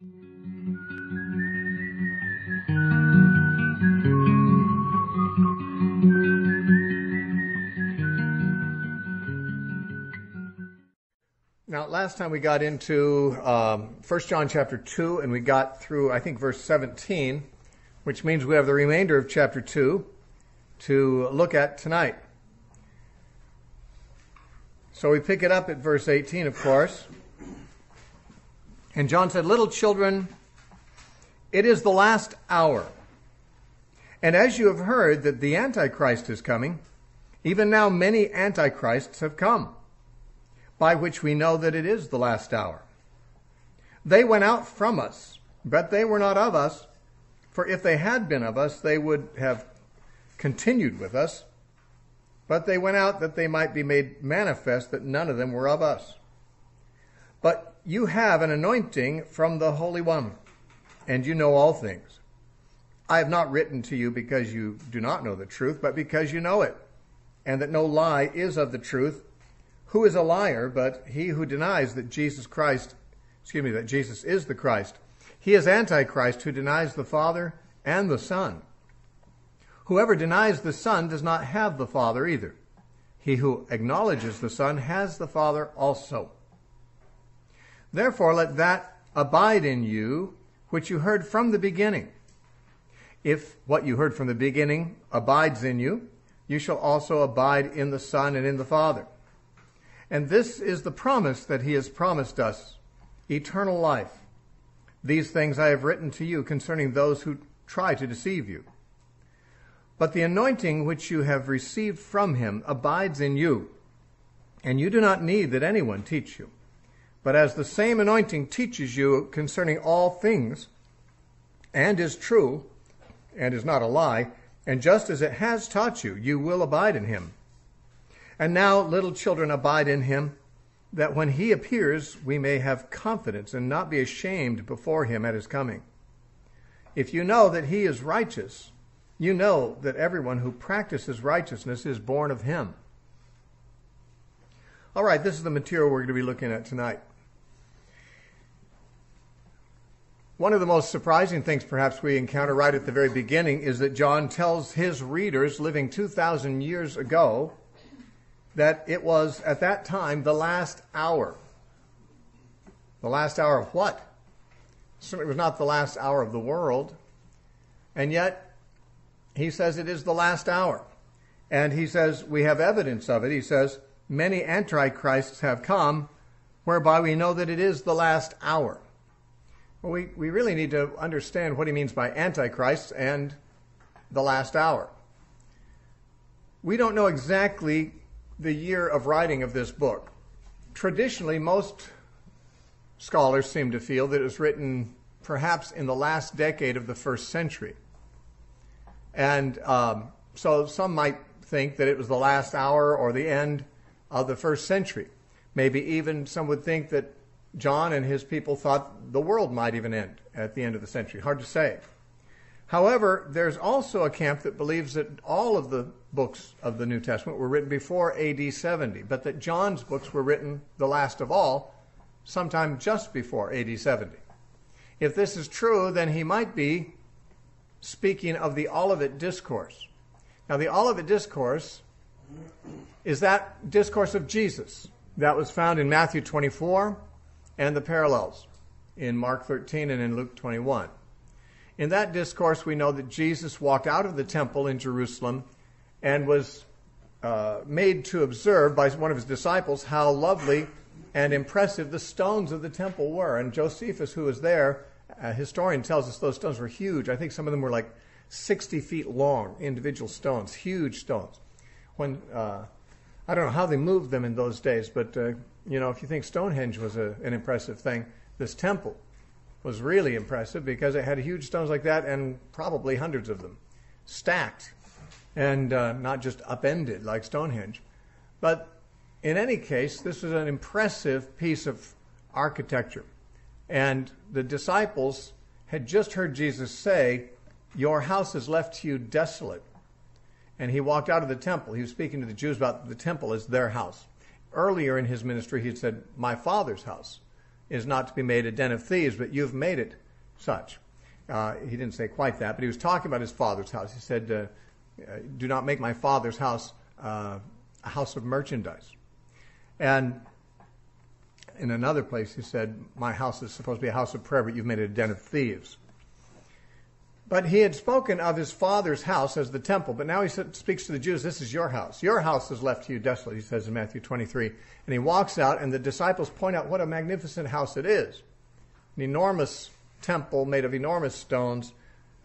Now, last time we got into um, 1 John chapter 2, and we got through, I think, verse 17, which means we have the remainder of chapter 2 to look at tonight. So we pick it up at verse 18, of course. And John said, Little children, it is the last hour. And as you have heard that the Antichrist is coming, even now many Antichrists have come by which we know that it is the last hour. They went out from us, but they were not of us, for if they had been of us, they would have continued with us. But they went out that they might be made manifest that none of them were of us. But you have an anointing from the Holy One, and you know all things. I have not written to you because you do not know the truth, but because you know it, and that no lie is of the truth who is a liar but he who denies that Jesus Christ, excuse me, that Jesus is the Christ? He is Antichrist who denies the Father and the Son. Whoever denies the Son does not have the Father either. He who acknowledges the Son has the Father also. Therefore, let that abide in you which you heard from the beginning. If what you heard from the beginning abides in you, you shall also abide in the Son and in the Father. And this is the promise that he has promised us eternal life. These things I have written to you concerning those who try to deceive you. But the anointing which you have received from him abides in you, and you do not need that anyone teach you. But as the same anointing teaches you concerning all things, and is true, and is not a lie, and just as it has taught you, you will abide in him. And now, little children, abide in him, that when he appears, we may have confidence and not be ashamed before him at his coming. If you know that he is righteous, you know that everyone who practices righteousness is born of him. All right, this is the material we're going to be looking at tonight. One of the most surprising things, perhaps, we encounter right at the very beginning is that John tells his readers living 2,000 years ago that it was at that time the last hour. The last hour of what? Certainly it was not the last hour of the world. And yet, he says it is the last hour. And he says we have evidence of it. He says many antichrists have come, whereby we know that it is the last hour. Well, we, we really need to understand what he means by antichrist and the last hour. We don't know exactly the year of writing of this book. Traditionally, most scholars seem to feel that it was written perhaps in the last decade of the first century. And um, so some might think that it was the last hour or the end of the first century. Maybe even some would think that John and his people thought the world might even end at the end of the century. Hard to say. However, there's also a camp that believes that all of the books of the New Testament were written before AD 70, but that John's books were written, the last of all, sometime just before AD 70. If this is true, then he might be speaking of the Olivet Discourse. Now, the Olivet Discourse is that discourse of Jesus that was found in Matthew 24 and the parallels in Mark 13 and in Luke 21. In that discourse, we know that Jesus walked out of the temple in Jerusalem and was uh, made to observe by one of his disciples how lovely and impressive the stones of the temple were. And Josephus, who was there, a historian tells us those stones were huge. I think some of them were like 60 feet long, individual stones, huge stones. When uh, I don't know how they moved them in those days, but uh, you know, if you think Stonehenge was a, an impressive thing, this temple was really impressive because it had huge stones like that and probably hundreds of them stacked and uh, not just upended like Stonehenge. But in any case, this was an impressive piece of architecture. And the disciples had just heard Jesus say, Your house is left to you desolate. And he walked out of the temple. He was speaking to the Jews about the temple as their house. Earlier in his ministry, he had said, My father's house. is not to be made a den of thieves, but you've made it such. Uh, he didn't say quite that, but he was talking about his father's house. He said, uh, Do not make my father's house uh, a house of merchandise. And in another place, he said, My house is supposed to be a house of prayer, but you've made it a den of thieves. But he had spoken of his father's house as the temple, but now he speaks to the Jews, This is your house. Your house is left to you desolate, he says in Matthew 23. And he walks out, and the disciples point out what a magnificent house it is. An enormous temple made of enormous stones,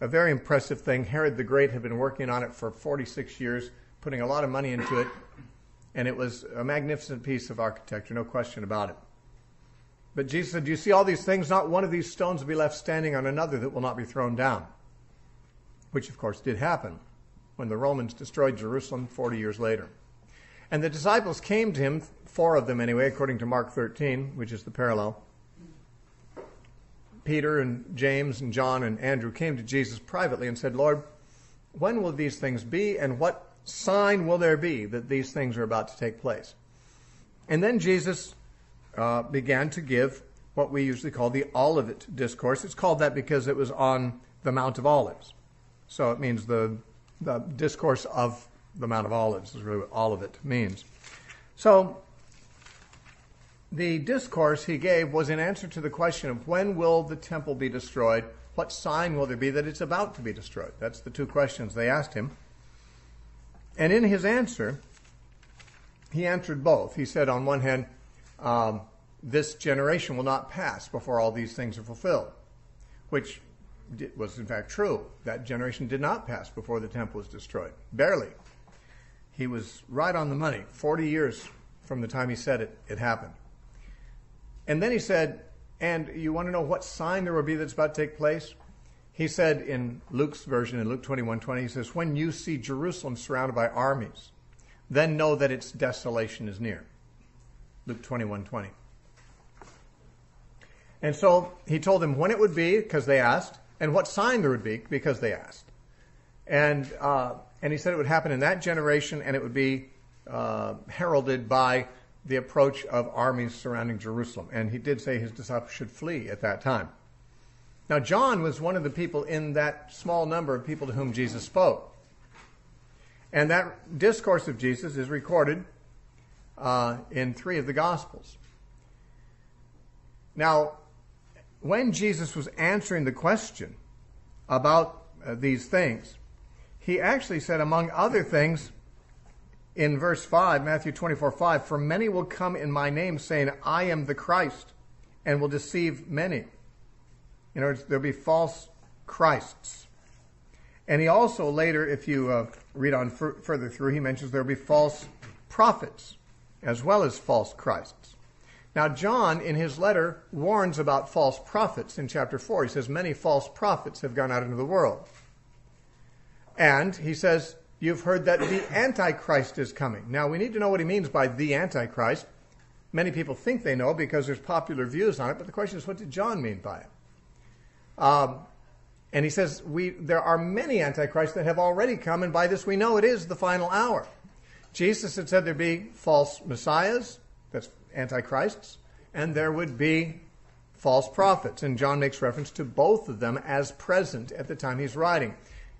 a very impressive thing. Herod the Great had been working on it for 46 years, putting a lot of money into it, and it was a magnificent piece of architecture, no question about it. But Jesus said, Do you see all these things? Not one of these stones will be left standing on another that will not be thrown down. Which, of course, did happen when the Romans destroyed Jerusalem 40 years later. And the disciples came to him, four of them anyway, according to Mark 13, which is the parallel. Peter and James and John and Andrew came to Jesus privately and said, Lord, when will these things be, and what sign will there be that these things are about to take place? And then Jesus uh, began to give what we usually call the Olivet Discourse. It's called that because it was on the Mount of Olives. So it means the, the discourse of the Mount of Olives is really what all of it means. So the discourse he gave was in answer to the question of when will the temple be destroyed? What sign will there be that it's about to be destroyed? That's the two questions they asked him. And in his answer, he answered both. He said, on one hand, um, this generation will not pass before all these things are fulfilled, which was in fact true. That generation did not pass before the temple was destroyed. Barely. He was right on the money. 40 years from the time he said it, it happened. And then he said, and you want to know what sign there will be that's about to take place? He said in Luke's version, in Luke 21 20, he says, When you see Jerusalem surrounded by armies, then know that its desolation is near. Luke 21 20. And so he told them when it would be, because they asked, and what sign there would be, because they asked. And, uh, and he said it would happen in that generation, and it would be uh, heralded by the approach of armies surrounding Jerusalem. And he did say his disciples should flee at that time. Now, John was one of the people in that small number of people to whom Jesus spoke. And that discourse of Jesus is recorded uh, in three of the Gospels. Now, when Jesus was answering the question about uh, these things, he actually said, among other things, in verse 5, Matthew 24 5, For many will come in my name, saying, I am the Christ, and will deceive many. In other words, there'll be false Christs. And he also later, if you uh, read on f- further through, he mentions there'll be false prophets as well as false Christs. Now, John, in his letter, warns about false prophets in chapter 4. He says, Many false prophets have gone out into the world. And he says, you've heard that the Antichrist is coming. Now, we need to know what he means by the Antichrist. Many people think they know because there's popular views on it, but the question is, what did John mean by it? Um, and he says, we, there are many Antichrists that have already come, and by this we know it is the final hour. Jesus had said there'd be false messiahs, that's Antichrists, and there would be false prophets. And John makes reference to both of them as present at the time he's writing.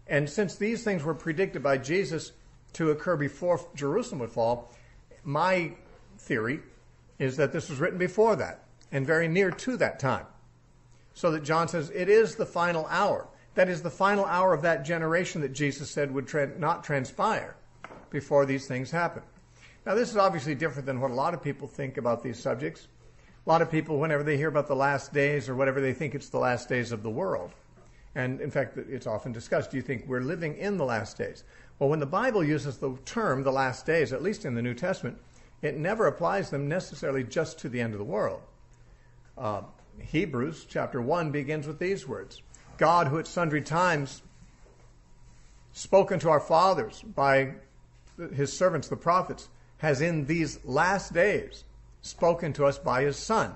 And since these things were predicted by Jesus to occur before Jerusalem would fall, my theory is that this was written before that and very near to that time. So that John says it is the final hour. That is the final hour of that generation that Jesus said would tra- not transpire before these things happen. Now, this is obviously different than what a lot of people think about these subjects. A lot of people, whenever they hear about the last days or whatever, they think it's the last days of the world. And in fact, it's often discussed do you think we're living in the last days? Well, when the Bible uses the term the last days, at least in the New Testament, it never applies them necessarily just to the end of the world. Uh, Hebrews chapter 1 begins with these words God, who at sundry times spoken to our fathers by his servants, the prophets, has in these last days spoken to us by his Son.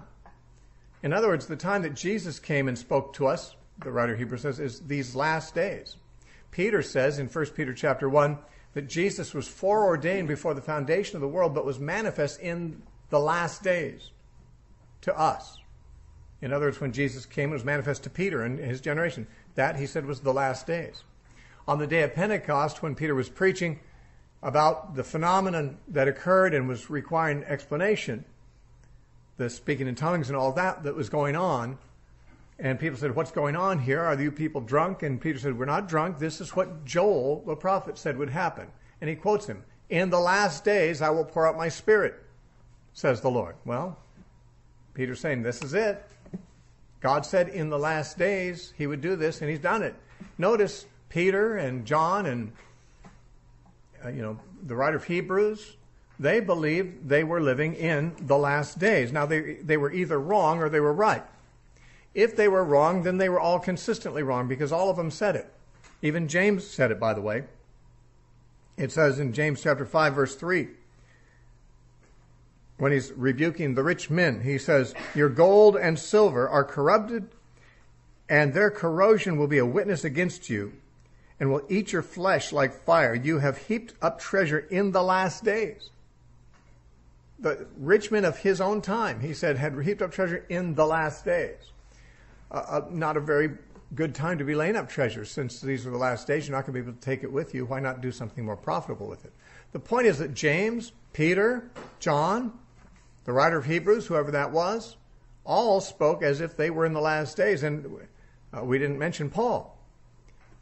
In other words, the time that Jesus came and spoke to us the writer of Hebrews says, is these last days. Peter says in 1 Peter chapter 1 that Jesus was foreordained before the foundation of the world, but was manifest in the last days to us. In other words, when Jesus came, it was manifest to Peter and his generation. That, he said, was the last days. On the day of Pentecost, when Peter was preaching about the phenomenon that occurred and was requiring explanation, the speaking in tongues and all that that was going on, and people said, What's going on here? Are you people drunk? And Peter said, We're not drunk. This is what Joel, the prophet, said would happen. And he quotes him In the last days I will pour out my spirit, says the Lord. Well, Peter's saying, This is it. God said in the last days he would do this, and he's done it. Notice Peter and John and Uh, you know the writer of Hebrews, they believed they were living in the last days. Now they they were either wrong or they were right. If they were wrong, then they were all consistently wrong because all of them said it. Even James said it, by the way. It says in James chapter 5 verse 3 when he's rebuking the rich men, he says, Your gold and silver are corrupted, and their corrosion will be a witness against you, and will eat your flesh like fire. You have heaped up treasure in the last days. The rich men of his own time, he said, had heaped up treasure in the last days. Uh, uh, not a very good time to be laying up treasure since these are the last days. You're not going to be able to take it with you. Why not do something more profitable with it? The point is that James, Peter, John, the writer of Hebrews, whoever that was, all spoke as if they were in the last days. And uh, we didn't mention Paul.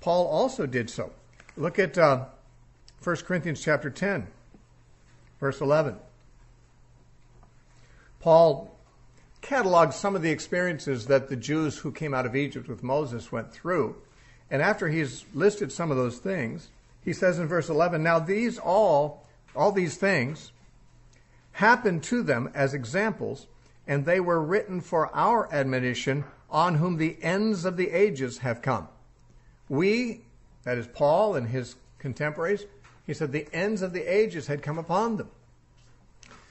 Paul also did so. Look at uh, 1 Corinthians chapter 10, verse 11. Paul catalogs some of the experiences that the Jews who came out of Egypt with Moses went through. And after he's listed some of those things, he says in verse 11, Now these all, all these things, happened to them as examples, and they were written for our admonition, on whom the ends of the ages have come. We, that is Paul and his contemporaries, he said the ends of the ages had come upon them.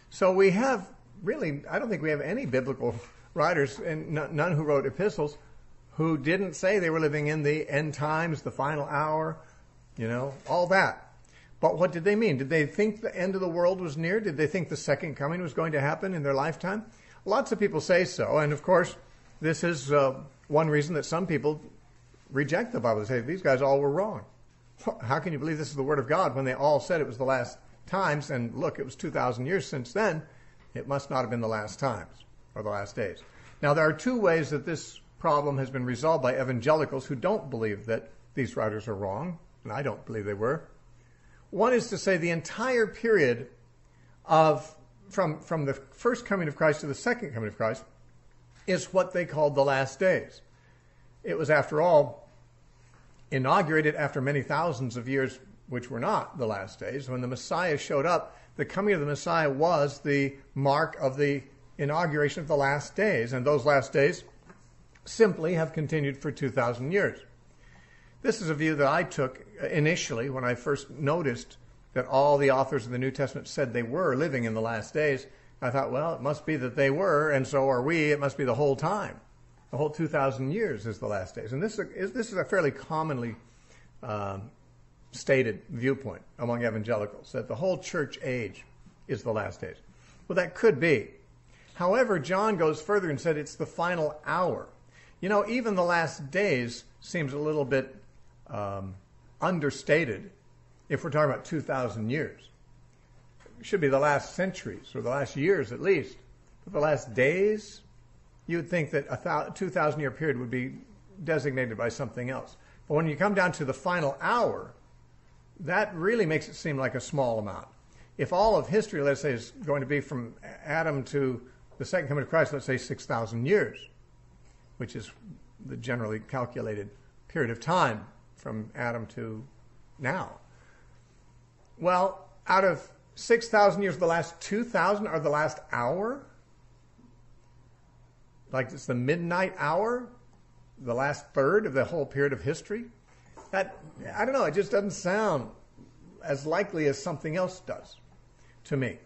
So we have really, I don't think we have any biblical writers, and none who wrote epistles, who didn't say they were living in the end times, the final hour, you know, all that. But what did they mean? Did they think the end of the world was near? Did they think the second coming was going to happen in their lifetime? Lots of people say so. And of course, this is uh, one reason that some people reject the Bible. They say these guys all were wrong. How can you believe this is the Word of God when they all said it was the last times? And look, it was 2,000 years since then. It must not have been the last times or the last days. Now, there are two ways that this problem has been resolved by evangelicals who don't believe that these writers are wrong, and I don't believe they were. One is to say the entire period of from, from the first coming of Christ to the second coming of Christ is what they called the last days. It was, after all, inaugurated after many thousands of years, which were not the last days. When the Messiah showed up, the coming of the Messiah was the mark of the inauguration of the last days, and those last days simply have continued for 2,000 years. This is a view that I took initially when I first noticed that all the authors of the New Testament said they were living in the last days. I thought, well, it must be that they were, and so are we. It must be the whole time. The whole 2,000 years is the last days. And this is, this is a fairly commonly um, stated viewpoint among evangelicals that the whole church age is the last days. Well, that could be. However, John goes further and said it's the final hour. You know, even the last days seems a little bit um, understated if we're talking about 2,000 years. It should be the last centuries or the last years at least. But the last days, you would think that a 2,000 year period would be designated by something else. But when you come down to the final hour, that really makes it seem like a small amount. If all of history, let's say, is going to be from Adam to the second coming of Christ, let's say 6,000 years, which is the generally calculated period of time from Adam to now. Well, out of 6,000 years, the last 2,000 are the last hour? Like it's the midnight hour? The last third of the whole period of history? That, I don't know, it just doesn't sound as likely as something else does to me.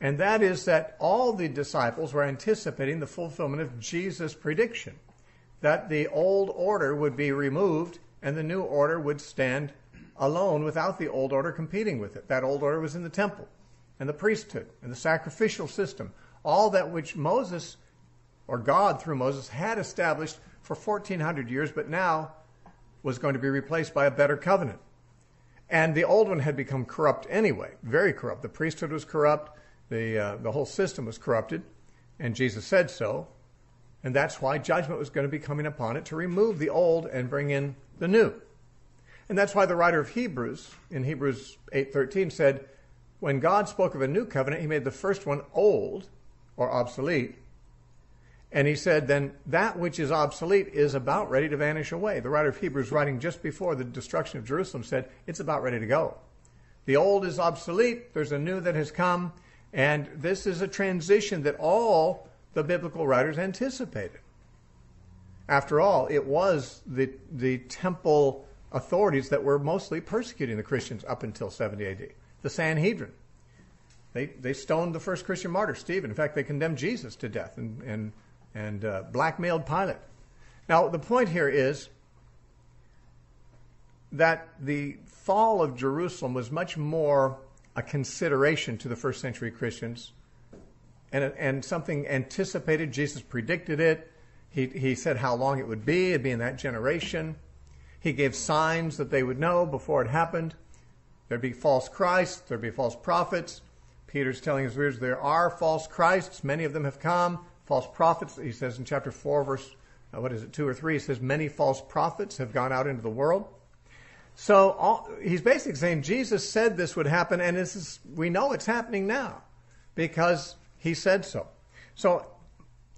And that is that all the disciples were anticipating the fulfillment of Jesus' prediction that the old order would be removed and the new order would stand alone without the old order competing with it. That old order was in the temple and the priesthood and the sacrificial system, all that which Moses or God through Moses had established for 1400 years, but now was going to be replaced by a better covenant. And the old one had become corrupt anyway, very corrupt. The priesthood was corrupt, the, uh, the whole system was corrupted, and Jesus said so. And that's why judgment was going to be coming upon it to remove the old and bring in the new. And that's why the writer of Hebrews in Hebrews 8:13 said, when God spoke of a new covenant, he made the first one old or obsolete. And he said, then that which is obsolete is about ready to vanish away. The writer of Hebrews, writing just before the destruction of Jerusalem, said, it's about ready to go. The old is obsolete, there's a new that has come, and this is a transition that all the biblical writers anticipated. After all, it was the, the temple authorities that were mostly persecuting the Christians up until 70 AD. The Sanhedrin. They, they stoned the first Christian martyr, Stephen. In fact, they condemned Jesus to death and, and, and uh, blackmailed Pilate. Now, the point here is that the fall of Jerusalem was much more a consideration to the first century Christians and, and something anticipated. Jesus predicted it. He, he said how long it would be. It'd be in that generation. He gave signs that they would know before it happened. There'd be false Christs, there'd be false prophets. Peter's telling his readers there are false Christs. Many of them have come. False prophets, he says in chapter 4, verse, uh, what is it, 2 or 3, he says, many false prophets have gone out into the world. So all, he's basically saying Jesus said this would happen, and this is, we know it's happening now because he said so. So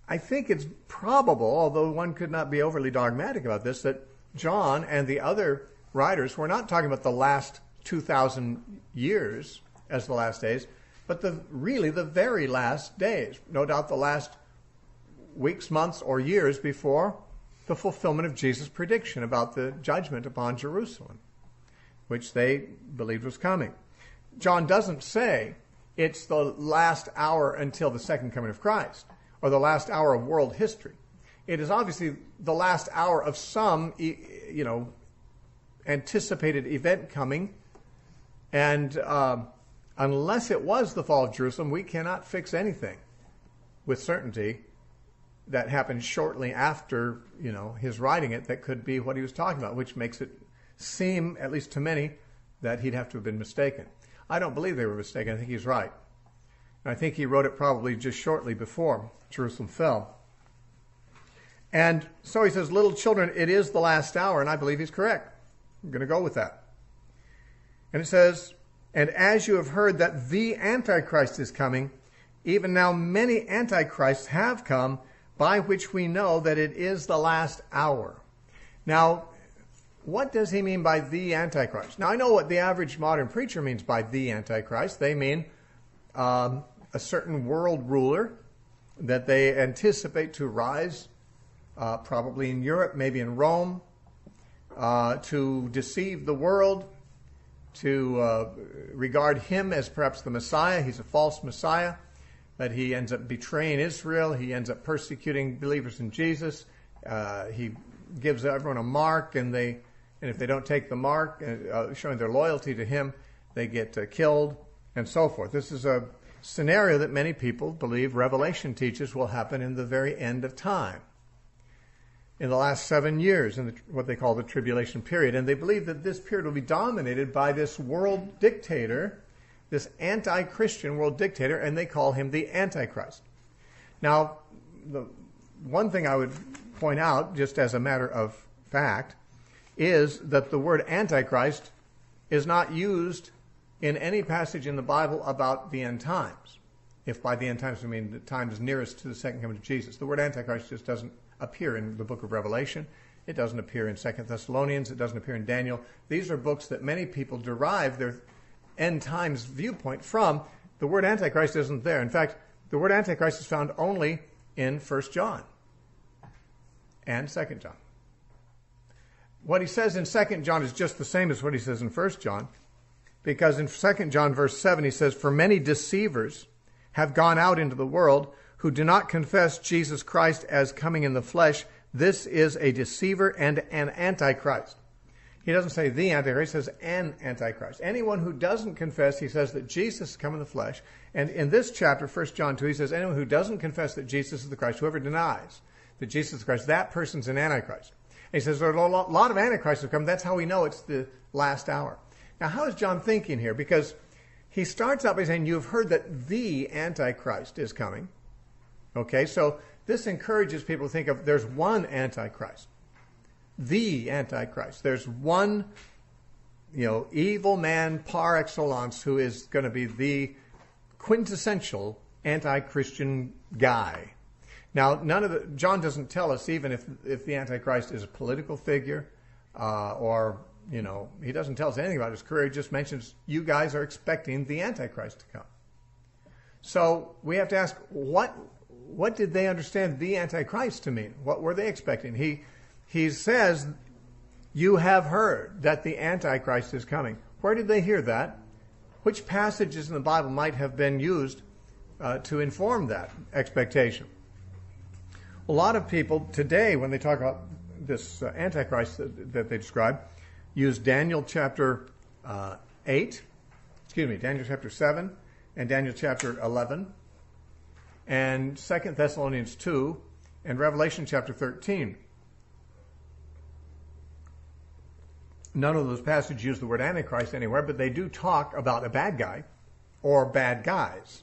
I think it's probable, although one could not be overly dogmatic about this, that John and the other writers were not talking about the last 2,000 years as the last days, but the really the very last days. No doubt the last weeks, months, or years before the fulfillment of Jesus' prediction about the judgment upon Jerusalem, which they believed was coming. John doesn't say it's the last hour until the second coming of Christ or the last hour of world history. It is obviously the last hour of some, you know, anticipated event coming. And uh, unless it was the fall of Jerusalem, we cannot fix anything with certainty that happened shortly after, you know, his writing it that could be what he was talking about, which makes it seem, at least to many, that he'd have to have been mistaken. I don't believe they were mistaken. I think he's right. And I think he wrote it probably just shortly before Jerusalem fell. And so he says, Little children, it is the last hour, and I believe he's correct. I'm going to go with that. And it says, And as you have heard that the Antichrist is coming, even now many Antichrists have come, by which we know that it is the last hour. Now, what does he mean by the Antichrist? Now, I know what the average modern preacher means by the Antichrist. They mean um, a certain world ruler that they anticipate to rise, uh, probably in Europe, maybe in Rome, uh, to deceive the world, to uh, regard him as perhaps the Messiah. He's a false Messiah, that he ends up betraying Israel. He ends up persecuting believers in Jesus. Uh, he gives everyone a mark, and they, and if they don't take the mark, uh, showing their loyalty to him, they get uh, killed, and so forth. This is a scenario that many people believe Revelation teaches will happen in the very end of time, in the last seven years, in the, what they call the tribulation period. And they believe that this period will be dominated by this world dictator, this anti Christian world dictator, and they call him the Antichrist. Now, the one thing I would point out, just as a matter of fact, is that the word Antichrist is not used in any passage in the Bible about the end times. If by the end times we mean the times nearest to the second coming of Jesus. The word Antichrist just doesn't appear in the book of Revelation. It doesn't appear in Second Thessalonians. It doesn't appear in Daniel. These are books that many people derive their end times viewpoint from. The word Antichrist isn't there. In fact, the word Antichrist is found only in 1 John and 2 John. What he says in 2 John is just the same as what he says in 1 John. Because in 2 John verse 7 he says, For many deceivers have gone out into the world who do not confess Jesus Christ as coming in the flesh. This is a deceiver and an antichrist. He doesn't say the Antichrist, he says an Antichrist. Anyone who doesn't confess, he says that Jesus has come in the flesh. And in this chapter, 1 John 2, he says anyone who doesn't confess that Jesus is the Christ, whoever denies that Jesus is Christ, that person's an Antichrist. And he says there are a lot of Antichrists have come. That's how we know it's the last hour. Now, how is John thinking here? Because he starts out by saying, You've heard that the Antichrist is coming. Okay, so this encourages people to think of there's one Antichrist the Antichrist. There's one, you know, evil man par excellence who is going to be the quintessential anti-Christian guy. Now, none of the John doesn't tell us even if if the Antichrist is a political figure uh, or you know he doesn't tell us anything about his career. He just mentions you guys are expecting the Antichrist to come. So we have to ask what what did they understand the Antichrist to mean? What were they expecting? He he says, You have heard that the Antichrist is coming. Where did they hear that? Which passages in the Bible might have been used uh, to inform that expectation? A lot of people today, when they talk about this uh, Antichrist that, that, they describe, use Daniel chapter uh, 8, excuse me, Daniel chapter 7, and Daniel chapter 11, and 2 Thessalonians 2, and Revelation chapter 13. None of those passages use the word Antichrist anywhere, but they do talk about a bad guy or bad guys.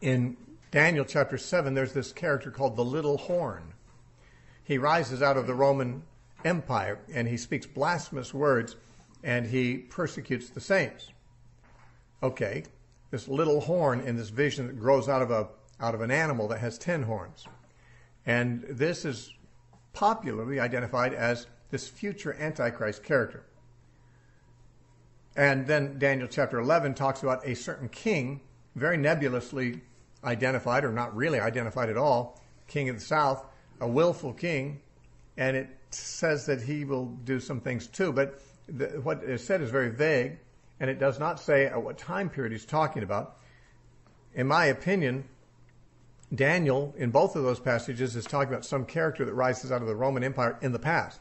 In Daniel chapter 7, there's this character called the little horn. He rises out of the Roman Empire and he speaks blasphemous words and he persecutes the saints. Okay, this little horn in this vision that grows out of a out of an animal that has ten horns. And this is popularly identified as this future Antichrist character. And then Daniel chapter 11 talks about a certain king, very nebulously identified, or not really identified at all, king of the south, a willful king, and it says that he will do some things too. But the, what is said is very vague, and it does not say at what time period he's talking about. In my opinion, Daniel, in both of those passages, is talking about some character that rises out of the Roman Empire in the past.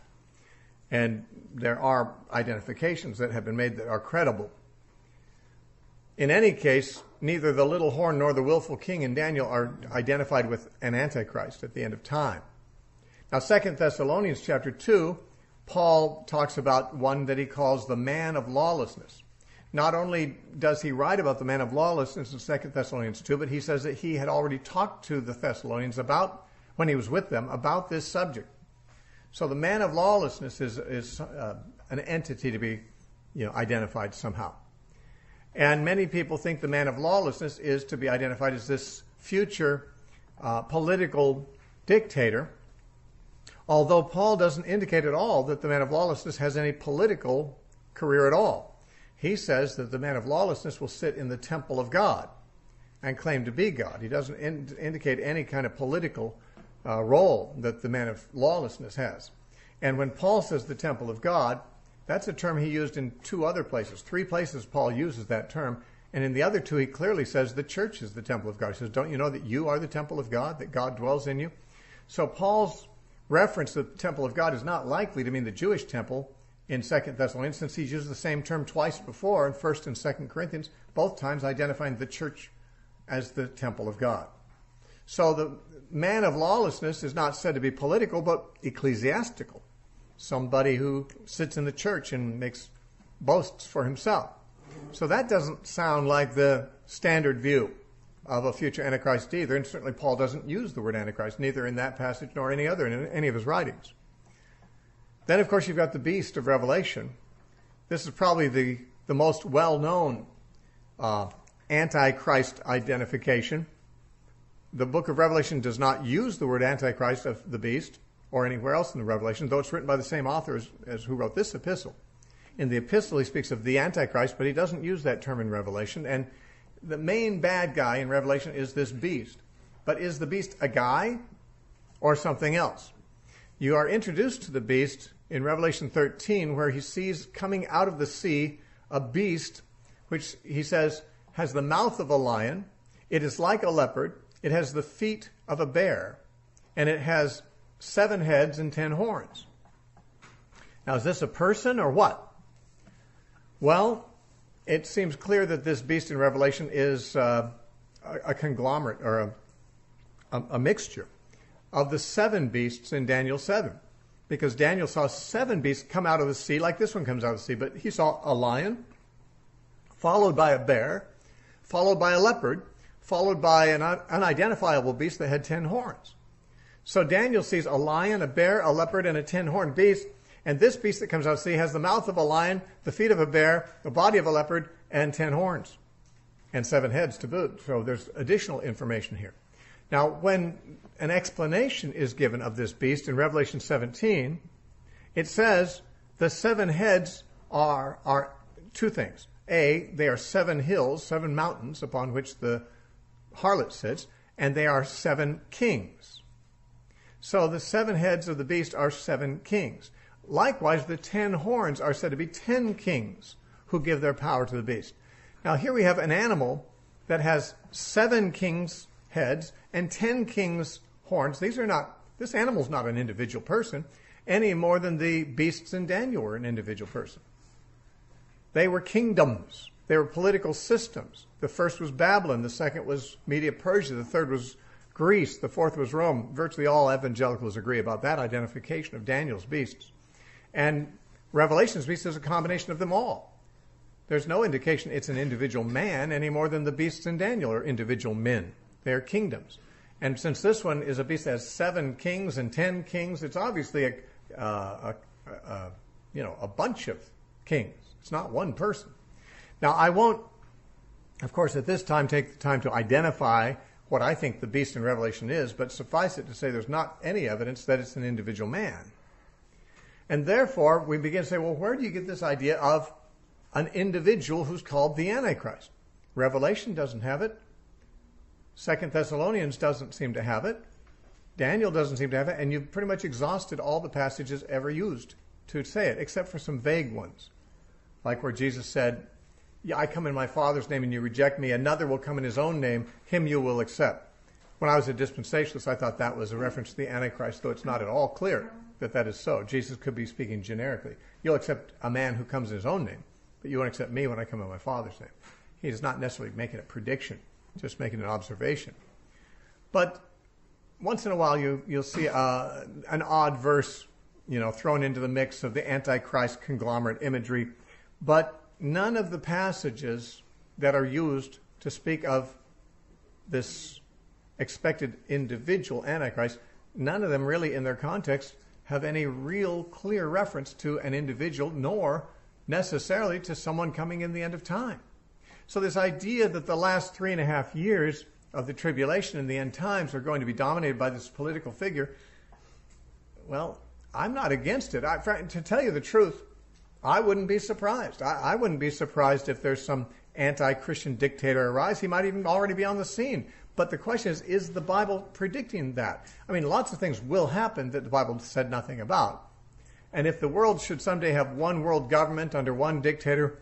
And there are identifications that have been made that are credible. In any case, neither the little horn nor the willful king in Daniel are identified with an antichrist at the end of time. Now, 2 Thessalonians chapter 2, Paul talks about one that he calls the man of lawlessness. Not only does he write about the man of lawlessness in 2 Thessalonians 2, but he says that he had already talked to the Thessalonians about, when he was with them, about this subject. So the man of lawlessness is, is uh, an entity to be you know, identified somehow. And many people think the man of lawlessness is to be identified as this future uh, political dictator, although Paul doesn't indicate at all that the man of lawlessness has any political career at all. He says that the man of lawlessness will sit in the temple of God and claim to be God. He doesn't in- indicate any kind of political uh, role that the man of lawlessness has. And when Paul says the temple of God, that's a term he used in two other places. Three places Paul uses that term. And in the other two, he clearly says the church is the temple of God. He says, Don't you know that you are the temple of God, that God dwells in you? So Paul's reference to the temple of God is not likely to mean the Jewish temple in 2 Thessalonians, since he's used the same term twice before in 1st and 2nd Corinthians, both times identifying the church as the temple of God. So the man of lawlessness is not said to be political, but ecclesiastical. Somebody who sits in the church and makes boasts for himself. So that doesn't sound like the standard view of a future Antichrist either. And certainly Paul doesn't use the word Antichrist, neither in that passage nor any other in any of his writings. Then, of course, you've got the beast of Revelation. This is probably the, the most well known uh, Antichrist identification the book of Revelation does not use the word Antichrist of the beast or anywhere else in the Revelation, though it's written by the same author as, as who wrote this epistle. In the epistle, he speaks of the Antichrist, but he doesn't use that term in Revelation. And the main bad guy in Revelation is this beast. But is the beast a guy or something else? You are introduced to the beast in Revelation 13, where he sees coming out of the sea a beast, which he says has the mouth of a lion. It is like a leopard. It has the feet of a bear, and it has seven heads and ten horns. Now, is this a person or what? Well, it seems clear that this beast in Revelation is uh, a, a, conglomerate or a, a, a mixture of the seven beasts in Daniel 7. Because Daniel saw seven beasts come out of the sea, like this one comes out of the sea, but he saw a lion, followed by a bear, followed by a leopard, followed by an unidentifiable beast that had ten horns. So Daniel sees a lion, a bear, a leopard, and a ten horned beast. And this beast that comes out of sea has the mouth of a lion, the feet of a bear, the body of a leopard, and ten horns, and seven heads to boot. So there's additional information here. Now, when an explanation is given of this beast in Revelation 17, it says the seven heads are, are two things. A, they are seven hills, seven mountains upon which the harlot sits, and they are seven kings. So the seven heads of the beast are seven kings. Likewise, the ten horns are said to be ten kings who give their power to the beast. Now, here we have an animal that has seven kings' heads and ten kings' horns. These are not, this animal's not an individual person any more than the beasts in Daniel were an individual person. They were kingdoms. They were political systems. The first was Babylon, the second was Media Persia, the third was Greece, the fourth was Rome. Virtually all evangelicals agree about that identification of Daniel's beasts. And Revelation's beast is a combination of them all. There's no indication it's an individual man any more than the beasts in Daniel are individual men. They are kingdoms. And since this one is a beast that has seven kings and ten kings, it's obviously a, uh, a, a, you know a bunch of kings. It's not one person. Now I won't, of course, at this time take the time to identify what I think the beast in Revelation is, but suffice it to say there's not any evidence that it's an individual man. And therefore, we begin to say, well, where do you get this idea of an individual who's called the Antichrist? Revelation doesn't have it. Second Thessalonians doesn't seem to have it. Daniel doesn't seem to have it, and you've pretty much exhausted all the passages ever used to say it, except for some vague ones, like where Jesus said, I come in my Father's name and you reject me. Another will come in his own name, him you will accept. When I was a dispensationalist, I thought that was a reference to the Antichrist, though it's not at all clear that that is so. Jesus could be speaking generically. You'll accept a man who comes in his own name, but you won't accept me when I come in my Father's name. He is not necessarily making a prediction just making an observation. But once in a while, you you'll see uh, an odd verse, you know, thrown into the mix of the Antichrist conglomerate imagery, but none of the passages that are used to speak of this expected individual Antichrist, none of them really, in their context, have any real clear reference to an individual, nor necessarily to someone coming in the end of time. So, this idea that the last three and a half years of the tribulation and the end times are going to be dominated by this political figure, well, I'm not against it. I, to tell you the truth, I wouldn't be surprised. I, I wouldn't be surprised if there's some anti Christian dictator arise. He might even already be on the scene. But the question is, is the Bible predicting that? I mean, lots of things will happen that the Bible said nothing about. And if the world should someday have one world government under one dictator,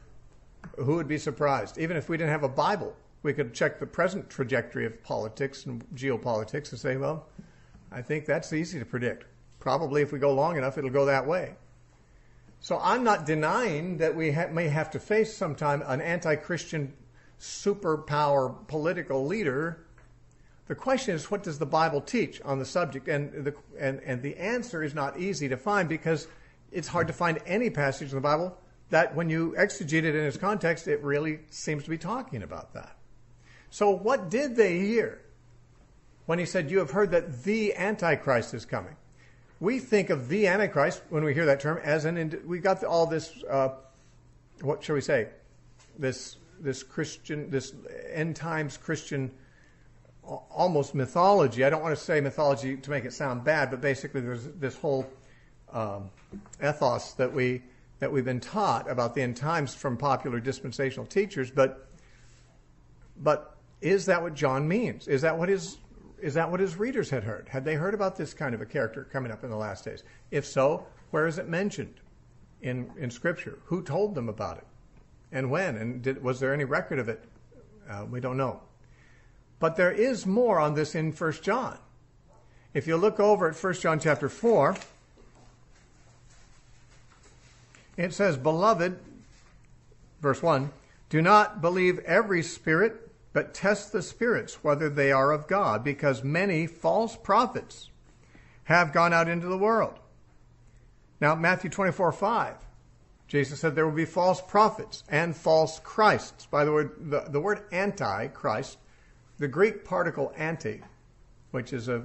who would be surprised? Even if we didn't have a Bible, we could check the present trajectory of politics and geopolitics and say, well, I think that's easy to predict. Probably if we go long enough, it'll go that way. So I'm not denying that we ha- may have to face sometime an anti Christian superpower political leader. The question is, what does the Bible teach on the subject? And the, and, and the answer is not easy to find because it's hard to find any passage in the Bible that when you exegete it in its context, it really seems to be talking about that. So, what did they hear when he said, You have heard that the Antichrist is coming? We think of the Antichrist when we hear that term as an, we got all this, uh, what shall we say, this, this Christian, this end times Christian almost mythology. I don't want to say mythology to make it sound bad, but basically there's this whole um, ethos that we that we've been taught about the end times from popular dispensational teachers, but but is that what John means? Is that what his is that what his readers had heard? Had they heard about this kind of a character coming up in the last days? If so, where is it mentioned in in Scripture? Who told them about it, and when? And did, was there any record of it? Uh, we don't know. But there is more on this in First John. If you look over at First John chapter four. It says, Beloved, verse 1, do not believe every spirit, but test the spirits whether they are of God, because many false prophets have gone out into the world. Now, Matthew 24 5, Jesus said there will be false prophets and false Christs. By the way, the, the word anti-Christ, the Greek particle anti, which is a,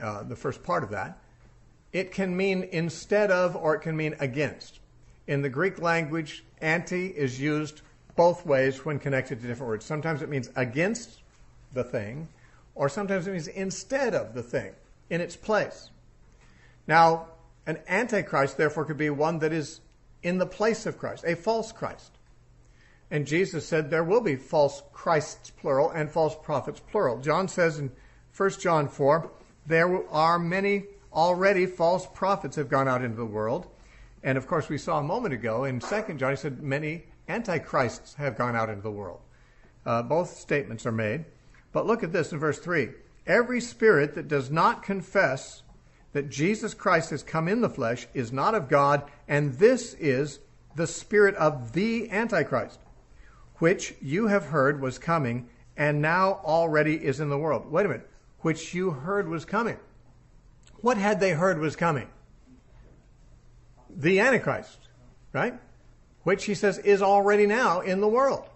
uh, the first part of that, it can mean instead of or it can mean against. In the Greek language, anti is used both ways when connected to different words. Sometimes it means against the thing, or sometimes it means instead of the thing, in its place. Now, an antichrist, therefore, could be one that is in the place of Christ, a false Christ. And Jesus said there will be false Christs, plural, and false prophets, plural. John says in 1 John 4, there are many already false prophets have gone out into the world. And of course, we saw a moment ago in 2 John, he said many antichrists have gone out into the world. Uh, both statements are made. But look at this in verse 3. Every spirit that does not confess that Jesus Christ has come in the flesh is not of God, and this is the spirit of the Antichrist, which you have heard was coming, and now already is in the world. Wait a minute. Which you heard was coming. What had they heard was coming? The Antichrist, right? Which he says is already now in the world.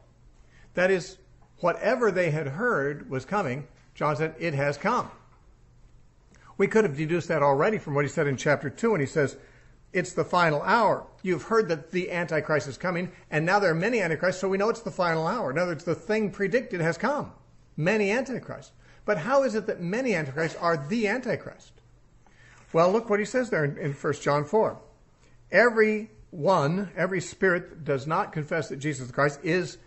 That is, whatever they had heard was coming, John said, it has come. We could have deduced that already from what he said in chapter 2 when he says, it's the final hour. You've heard that the Antichrist is coming, and now there are many Antichrists, so we know it's the final hour. In other words, the thing predicted has come. Many Antichrists. But how is it that many Antichrists are the Antichrist? Well, look what he says there in, in 1 John 4. Every one, every spirit does not confess that Jesus Christ is,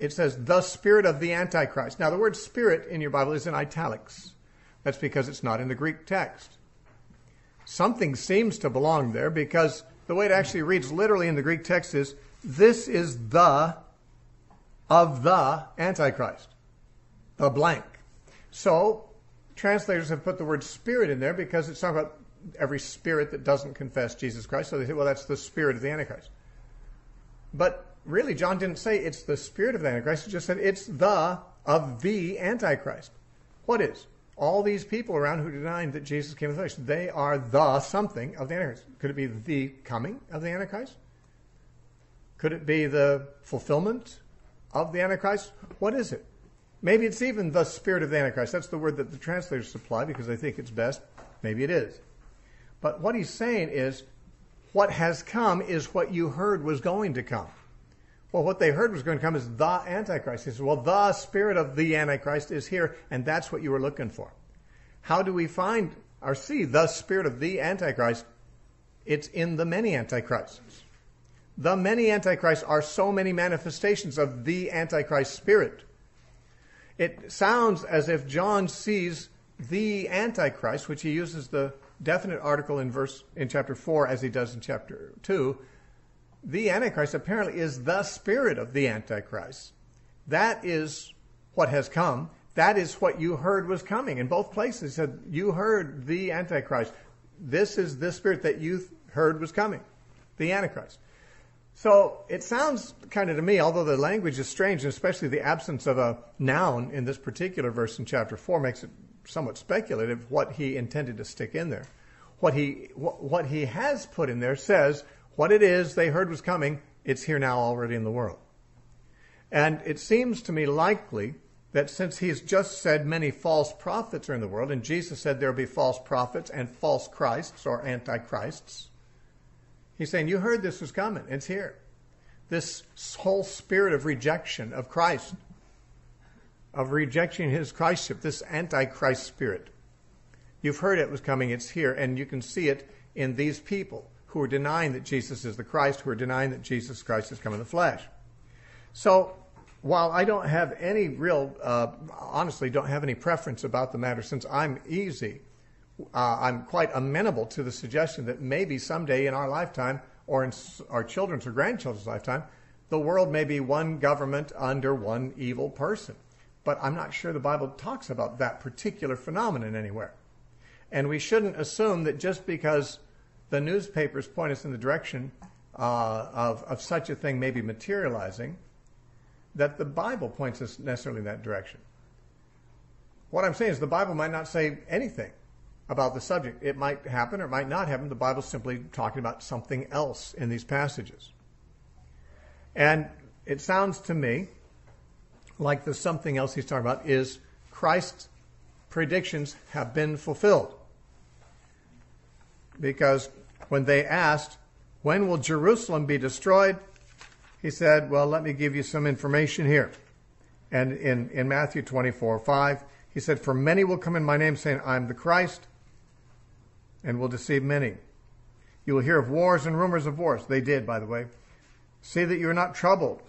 it says, the spirit of the Antichrist. Now, the word spirit in your Bible is in italics. That's because it's not in the Greek text. Something seems to belong there because the way it actually reads literally in the Greek text is, this is the of the Antichrist. The blank. So translators have put the word spirit in there because it's talking about every spirit that doesn't confess Jesus Christ. So they say, well, that's the spirit of the Antichrist. But really, John didn't say it's the spirit of the Antichrist. He just said it's the of the Antichrist. What is? All these people around who denied that Jesus came in the flesh, they are the something of the Antichrist. Could it be the coming of the Antichrist? Could it be the fulfillment of the Antichrist? What is it? Maybe it's even the spirit of the Antichrist. That's the word that the translators supply because they think it's best. Maybe it is. But what he's saying is, what has come is what you heard was going to come. Well, what they heard was going to come is the Antichrist. He says, well, the spirit of the Antichrist is here, and that's what you were looking for. How do we find or see the spirit of the Antichrist? It's in the many Antichrists. The many Antichrists are so many manifestations of the Antichrist spirit. It sounds as if John sees the Antichrist, which he uses the definite article in verse in chapter four as he does in chapter two. The Antichrist apparently is the spirit of the Antichrist. That is what has come. That is what you heard was coming. In both places, he said, You heard the Antichrist. This is the spirit that you heard was coming, the Antichrist. So it sounds kind of to me, although the language is strange, and especially the absence of a noun in this particular verse in chapter 4 makes it somewhat speculative what he intended to stick in there. What he, what he has put in there says what it is they heard was coming, it's here now already in the world. And it seems to me likely that since he's just said many false prophets are in the world, and Jesus said there will be false prophets and false Christs or antichrists, He's saying, You heard this was coming. It's here. This whole spirit of rejection of Christ, of rejecting his Christship, this antichrist spirit. You've heard it was coming. It's here. And you can see it in these people who are denying that Jesus is the Christ, who are denying that Jesus Christ has come in the flesh. So, while I don't have any real, uh, honestly, don't have any preference about the matter, since I'm easy uh, I'm quite amenable to the suggestion that maybe someday in our lifetime or in our children's or grandchildren's lifetime, the world may be one government under one evil person. But I'm not sure the Bible talks about that particular phenomenon anywhere. And we shouldn't assume that just because the newspapers point us in the direction uh, of, of such a thing maybe materializing that the Bible points us necessarily in that direction. What I'm saying is the Bible might not say anything about the subject. It might happen or it might not happen. The Bible's simply talking about something else in these passages. And it sounds to me like the something else he's talking about is Christ's predictions have been fulfilled. Because when they asked, when will Jerusalem be destroyed? He said, well, let me give you some information here. And in, in Matthew 24, 5, he said, For many will come in my name saying, I'm the Christ, and will deceive many. You will hear of wars and rumors of wars. They did, by the way. See that you are not troubled.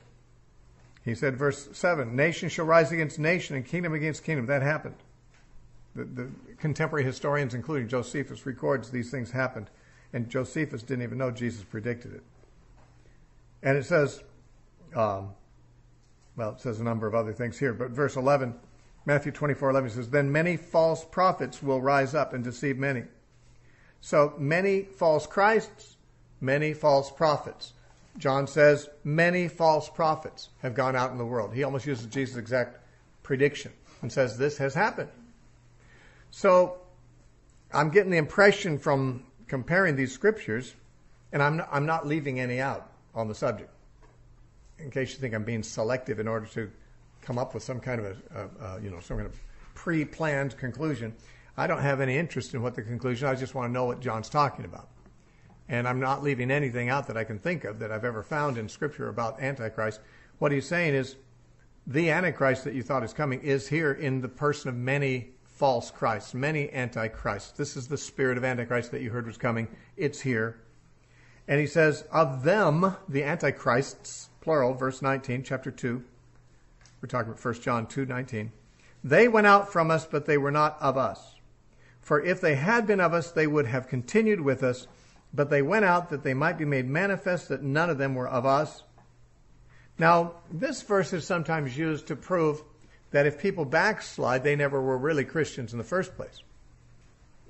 He said, verse 7, Nation shall rise against nation and kingdom against kingdom. That happened. The, the contemporary historians, including Josephus, records these things happened. And Josephus didn't even know Jesus predicted it. And it says, um, well, it says a number of other things here, but verse 11, Matthew 24, 11 says, Then many false prophets will rise up and deceive many. So many false Christs, many false prophets. John says many false prophets have gone out in the world. He almost uses Jesus' exact prediction and says this has happened. So I'm getting the impression from comparing these scriptures, and I'm not, I'm not leaving any out on the subject. In case you think I'm being selective in order to come up with some kind of a, a, a you know some kind of pre-planned conclusion. I don't have any interest in what the conclusion. I just want to know what John's talking about. And I'm not leaving anything out that I can think of that I've ever found in Scripture about Antichrist. What he's saying is the Antichrist that you thought is coming is here in the person of many false Christs, many Antichrists. This is the spirit of Antichrist that you heard was coming. It's here. And he says, of them, the Antichrists, plural, verse 19, chapter 2. We're talking about 1 John 2 19. They went out from us, but they were not of us. For if they had been of us, they would have continued with us. But they went out that they might be made manifest that none of them were of us. Now, this verse is sometimes used to prove that if people backslide, they never were really Christians in the first place.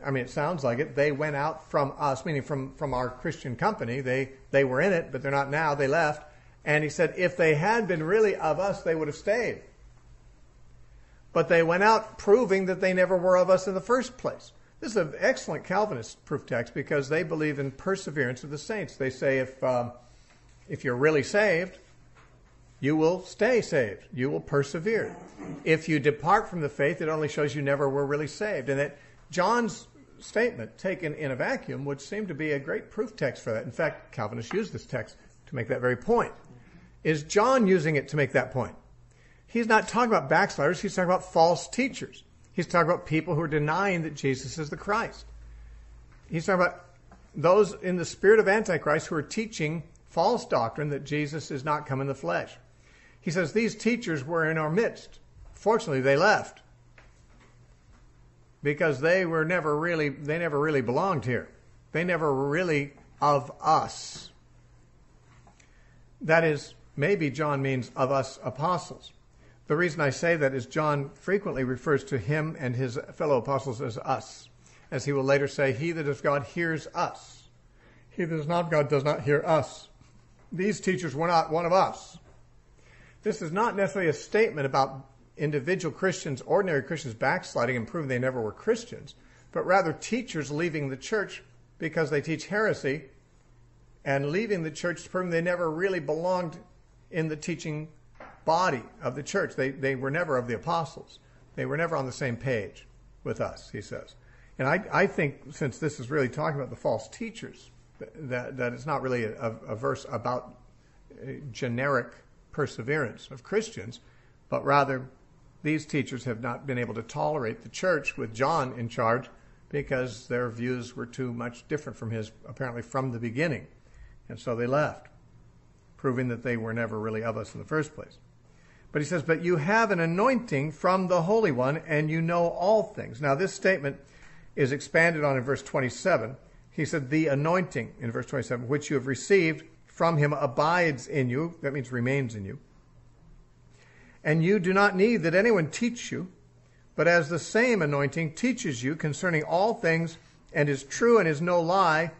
I mean, it sounds like it. They went out from us, meaning from, from our Christian company. They, they were in it, but they're not now. They left. And he said, if they had been really of us, they would have stayed. But they went out proving that they never were of us in the first place. This is an excellent Calvinist proof text because they believe in perseverance of the saints. They say if, um, if you're really saved, you will stay saved. You will persevere. If you depart from the faith, it only shows you never were really saved. And that John's statement, taken in a vacuum, would seem to be a great proof text for that. In fact, Calvinists use this text to make that very point. Is John using it to make that point? He's not talking about backsliders, he's talking about false teachers. He's talking about people who are denying that Jesus is the Christ. He's talking about those in the spirit of Antichrist who are teaching false doctrine that Jesus is not come in the flesh. He says these teachers were in our midst. Fortunately, they left because they were never really they never really belonged here. They never were really of us. That is, maybe John means of us apostles. The reason I say that is John frequently refers to him and his fellow apostles as us. As he will later say, He that is God hears us. He that is not God does not hear us. These teachers were not one of us. This is not necessarily a statement about individual Christians, ordinary Christians backsliding and proving they never were Christians, but rather teachers leaving the church because they teach heresy and leaving the church to prove they never really belonged in the teaching body of the church. They, they were never of the apostles. They were never on the same page with us, he says. And I, I think since this is really talking about the false teachers, that, that it's not really a, a verse about uh, generic perseverance of Christians, but rather these teachers have not been able to tolerate the church with John in charge because their views were too much different from his, apparently from the beginning. And so they left, proving that they were never really of us in the first place. But he says, But you have an anointing from the Holy One, and you know all things. Now, this statement is expanded on in verse 27. He said, The anointing, in verse 27, which you have received from him abides in you. That means remains in you. And you do not need that anyone teach you, but as the same anointing teaches you concerning all things, and is true and is no lie,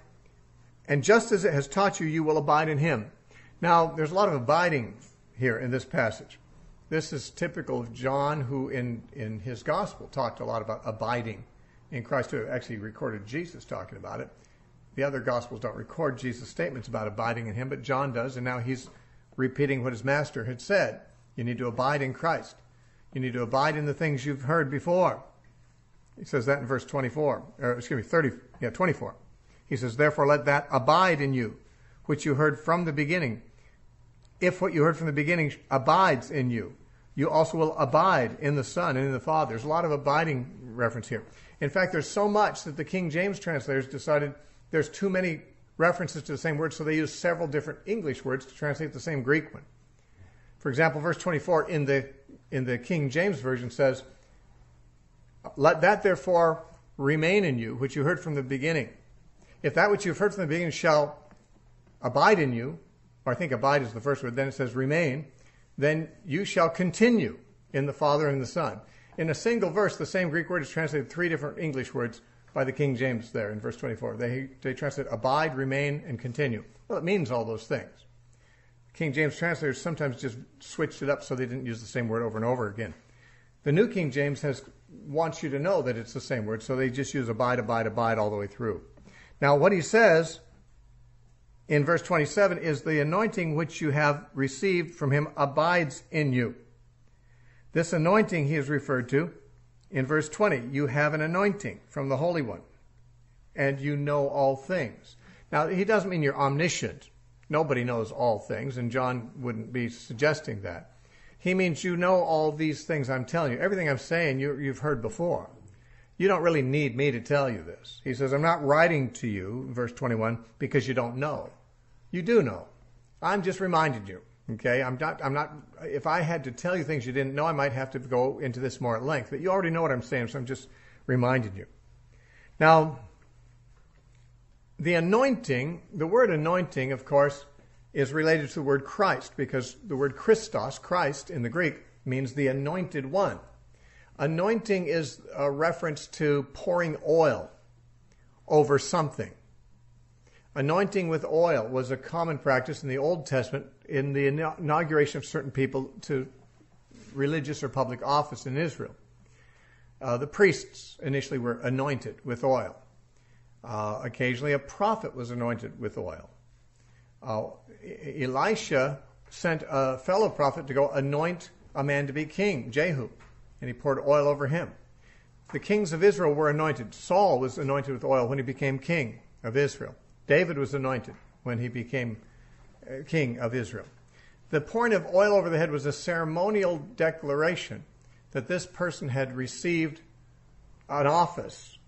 And just as it has taught you, you will abide in him. Now, there's a lot of abiding here in this passage. This is typical of John, who in, in his gospel talked a lot about abiding in Christ, who actually recorded Jesus talking about it. The other gospels don't record Jesus' statements about abiding in him, but John does, and now he's repeating what his master had said. You need to abide in Christ. You need to abide in the things you've heard before. He says that in verse 24, or excuse me, 30, yeah, 24. He says, Therefore let that abide in you, which you heard from the beginning. If what you heard from the beginning abides in you, you also will abide in the Son and in the Father. There's a lot of abiding reference here. In fact, there's so much that the King James translators decided there's too many references to the same word, so they use several different English words to translate the same Greek one. For example, verse 24 in the in the King James version says, "Let that therefore remain in you, which you heard from the beginning. If that which you've heard from the beginning shall abide in you, or I think abide is the first word, then it says remain, then you shall continue in the Father and the Son." In a single verse, the same Greek word is translated three different English words by the King James there in verse 24. They, they translate abide, remain, and continue. Well, it means all those things. King James translators sometimes just switched it up so they didn't use the same word over and over again. The New King James has wants you to know that it's the same word, so they just use abide, abide, abide all the way through. Now, what he says in verse 27 is the anointing which you have received from him abides in you. This anointing he is referred to in verse 20, you have an anointing from the Holy One, and you know all things. Now, he doesn't mean you're omniscient. Nobody knows all things, and John wouldn't be suggesting that. He means you know all these things I'm telling you. Everything I'm saying you, you've heard before. You don't really need me to tell you this. He says, I'm not writing to you, verse 21, because you don't know. You do know. I'm just reminding you. Okay, I'm not, I'm not, if I had to tell you things you didn't know, I might have to go into this more at length, but you already know what I'm saying, so I'm just reminding you. Now, the anointing, the word anointing, of course, is related to the word Christ, because the word Christos, Christ in the Greek, means the anointed one. Anointing is a reference to pouring oil over something. Anointing with oil was a common practice in the Old Testament in the inauguration of certain people to religious or public office in Israel. Uh, the priests initially were anointed with oil. Uh, occasionally, a prophet was anointed with oil. Uh, Elisha sent a fellow prophet to go anoint a man to be king, Jehu, and he poured oil over him. The kings of Israel were anointed. Saul was anointed with oil when he became king of Israel. David was anointed when he became uh, king of Israel. The pouring of oil over the head was a ceremonial declaration that this person had received an office,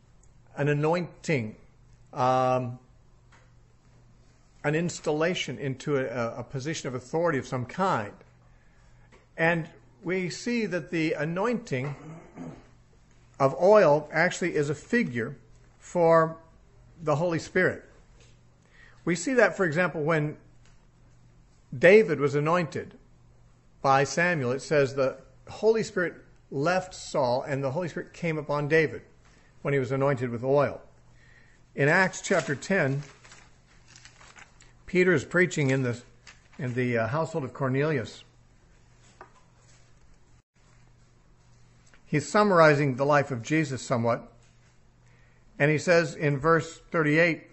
an anointing, um, an installation into a, a position of authority of some kind. And we see that the anointing of oil actually is a figure for the Holy Spirit. We see that, for example, when David was anointed by Samuel, it says the Holy Spirit left Saul and the Holy Spirit came upon David when he was anointed with oil. In Acts chapter 10, Peter is preaching in the, in the uh, household of Cornelius. He's summarizing the life of Jesus somewhat. And he says in verse 38,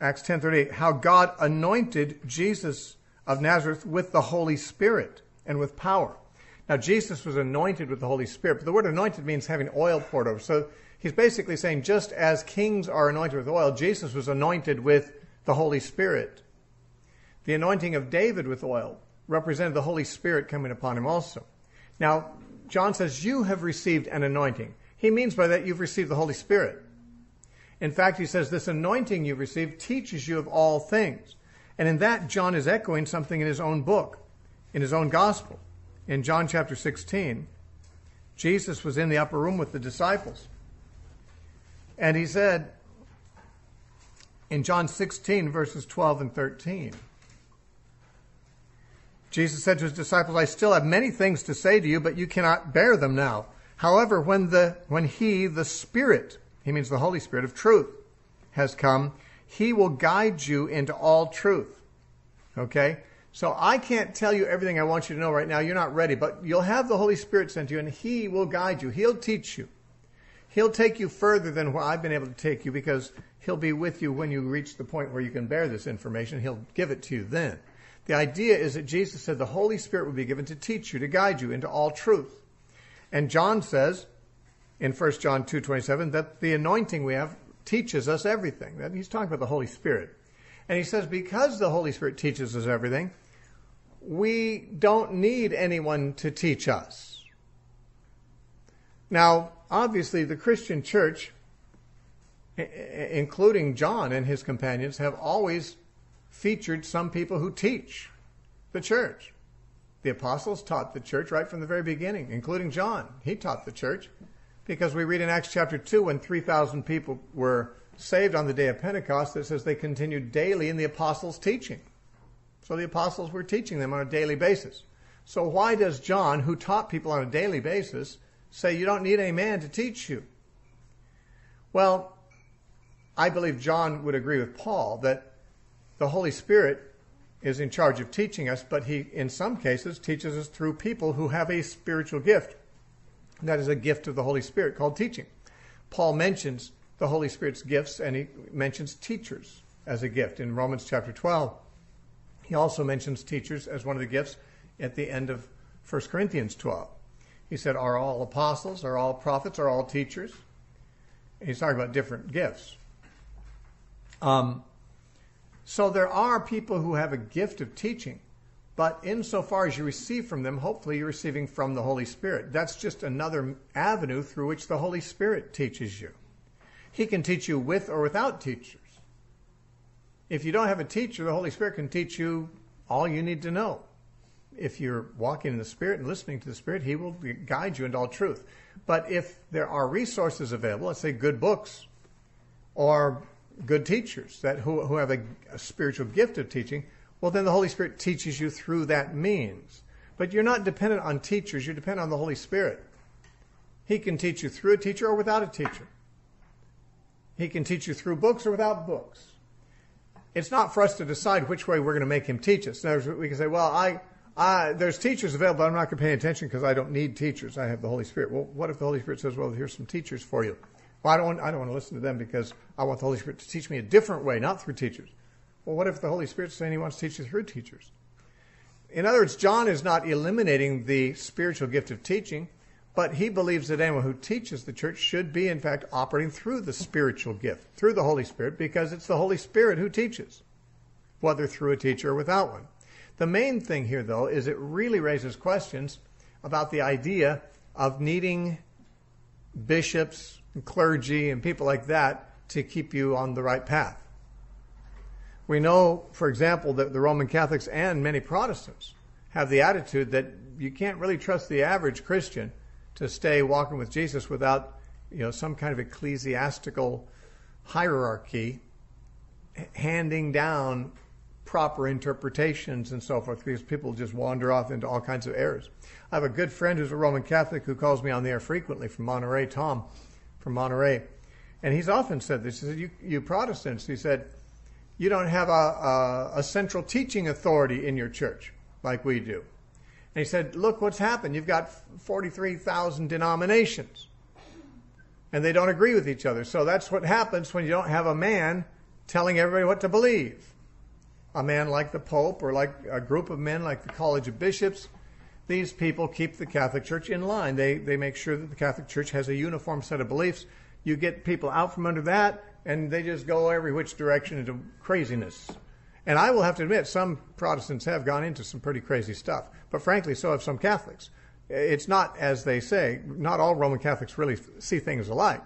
Acts 10:38, how God anointed Jesus of Nazareth with the Holy Spirit and with power. Now Jesus was anointed with the Holy Spirit, but the word anointed means having oil poured over. So he's basically saying just as kings are anointed with oil, Jesus was anointed with the Holy Spirit. The anointing of David with oil represented the Holy Spirit coming upon him also. Now, John says, You have received an anointing. He means by that you've received the Holy Spirit. In fact, he says, This anointing you've received teaches you of all things. And in that, John is echoing something in his own book, in his own gospel. In John chapter 16, Jesus was in the upper room with the disciples. And he said, in John 16, verses 12 and 13, Jesus said to his disciples, I still have many things to say to you, but you cannot bear them now. However, when, the, when he, the Spirit, he means the Holy Spirit of truth has come. He will guide you into all truth. Okay? So I can't tell you everything I want you to know right now. You're not ready, but you'll have the Holy Spirit sent to you and He will guide you. He'll teach you. He'll take you further than where I've been able to take you because He'll be with you when you reach the point where you can bear this information. He'll give it to you then. The idea is that Jesus said the Holy Spirit will be given to teach you, to guide you into all truth. And John says in 1 John 2:27 that the anointing we have teaches us everything. That he's talking about the Holy Spirit. And he says because the Holy Spirit teaches us everything, we don't need anyone to teach us. Now, obviously, the Christian church, including John and his companions, have always featured some people who teach the church. The apostles taught the church right from the very beginning, including John. He taught the church because we read in Acts chapter 2 when 3,000 people were saved on the day of Pentecost, it says they continued daily in the apostles' teaching. So the apostles were teaching them on a daily basis. So why does John, who taught people on a daily basis, say you don't need a man to teach you? Well, I believe John would agree with Paul that the Holy Spirit is in charge of teaching us, but he, in some cases, teaches us through people who have a spiritual gift. That is a gift of the Holy Spirit called teaching. Paul mentions the Holy Spirit's gifts and he mentions teachers as a gift in Romans chapter 12. He also mentions teachers as one of the gifts at the end of 1 Corinthians 12. He said, Are all apostles, are all prophets, are all teachers? And he's talking about different gifts. Um, so there are people who have a gift of teaching, but insofar as you receive from them, hopefully you're receiving from the Holy Spirit. That's just another avenue through which the Holy Spirit teaches you. He can teach you with or without teachers. If you don't have a teacher, the Holy Spirit can teach you all you need to know. If you're walking in the Spirit and listening to the Spirit, He will guide you into all truth. But if there are resources available, let's say good books or good teachers that who, who have a, a spiritual gift of teaching, well, then the Holy Spirit teaches you through that means. But you're not dependent on teachers, you're dependent on the Holy Spirit. He can teach you through a teacher or without a teacher. He can teach you through books or without books it's not for us to decide which way we're going to make him teach us. Words, we can say, well, I, I, there's teachers available, but I'm not going to pay attention because I don't need teachers. I have the Holy Spirit. Well, what if the Holy Spirit says, well, here's some teachers for you? Well, I don't, want, I don't want to listen to them because I want the Holy Spirit to teach me a different way, not through teachers. Well, what if the Holy Spirit's saying he wants to teach you through teachers? In other words, John is not eliminating the spiritual gift of teaching. But he believes that anyone who teaches the church should be, in fact, operating through the spiritual gift, through the Holy Spirit, because it's the Holy Spirit who teaches, whether through a teacher or without one. The main thing here, though, is it really raises questions about the idea of needing bishops, and clergy, and people like that to keep you on the right path. We know, for example, that the Roman Catholics and many Protestants have the attitude that you can't really trust the average Christian to stay walking with Jesus without, you know, some kind of ecclesiastical hierarchy handing down proper interpretations and so forth because people just wander off into all kinds of errors. I have a good friend who's a Roman Catholic who calls me on the air frequently from Monterey, Tom from Monterey. And he's often said this. He said, you, you Protestants, he said, you don't have a, a, a central teaching authority in your church like we do. And he said, Look what's happened. You've got 43,000 denominations, and they don't agree with each other. So that's what happens when you don't have a man telling everybody what to believe. A man like the Pope or like a group of men like the College of Bishops, these people keep the Catholic Church in line. They, they make sure that the Catholic Church has a uniform set of beliefs. You get people out from under that, and they just go every which direction into craziness. And I will have to admit, some Protestants have gone into some pretty crazy stuff. But frankly, so have some Catholics. It's not, as they say, not all Roman Catholics really see things alike.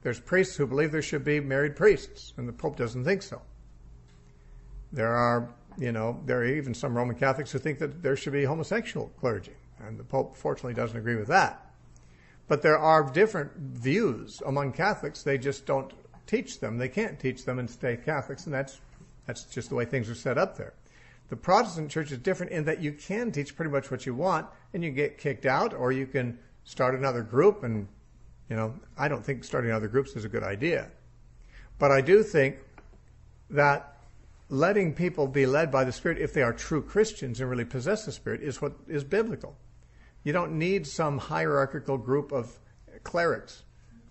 There's priests who believe there should be married priests, and the Pope doesn't think so. There are, you know, there are even some Roman Catholics who think that there should be homosexual clergy, and the Pope fortunately doesn't agree with that. But there are different views among Catholics. They just don't teach them. They can't teach them and stay Catholics, and that's that's just the way things are set up there. The Protestant church is different in that you can teach pretty much what you want and you get kicked out or you can start another group and you know, I don't think starting other groups is a good idea. But I do think that letting people be led by the Spirit, if they are true Christians and really possess the Spirit, is what is biblical. You don't need some hierarchical group of clerics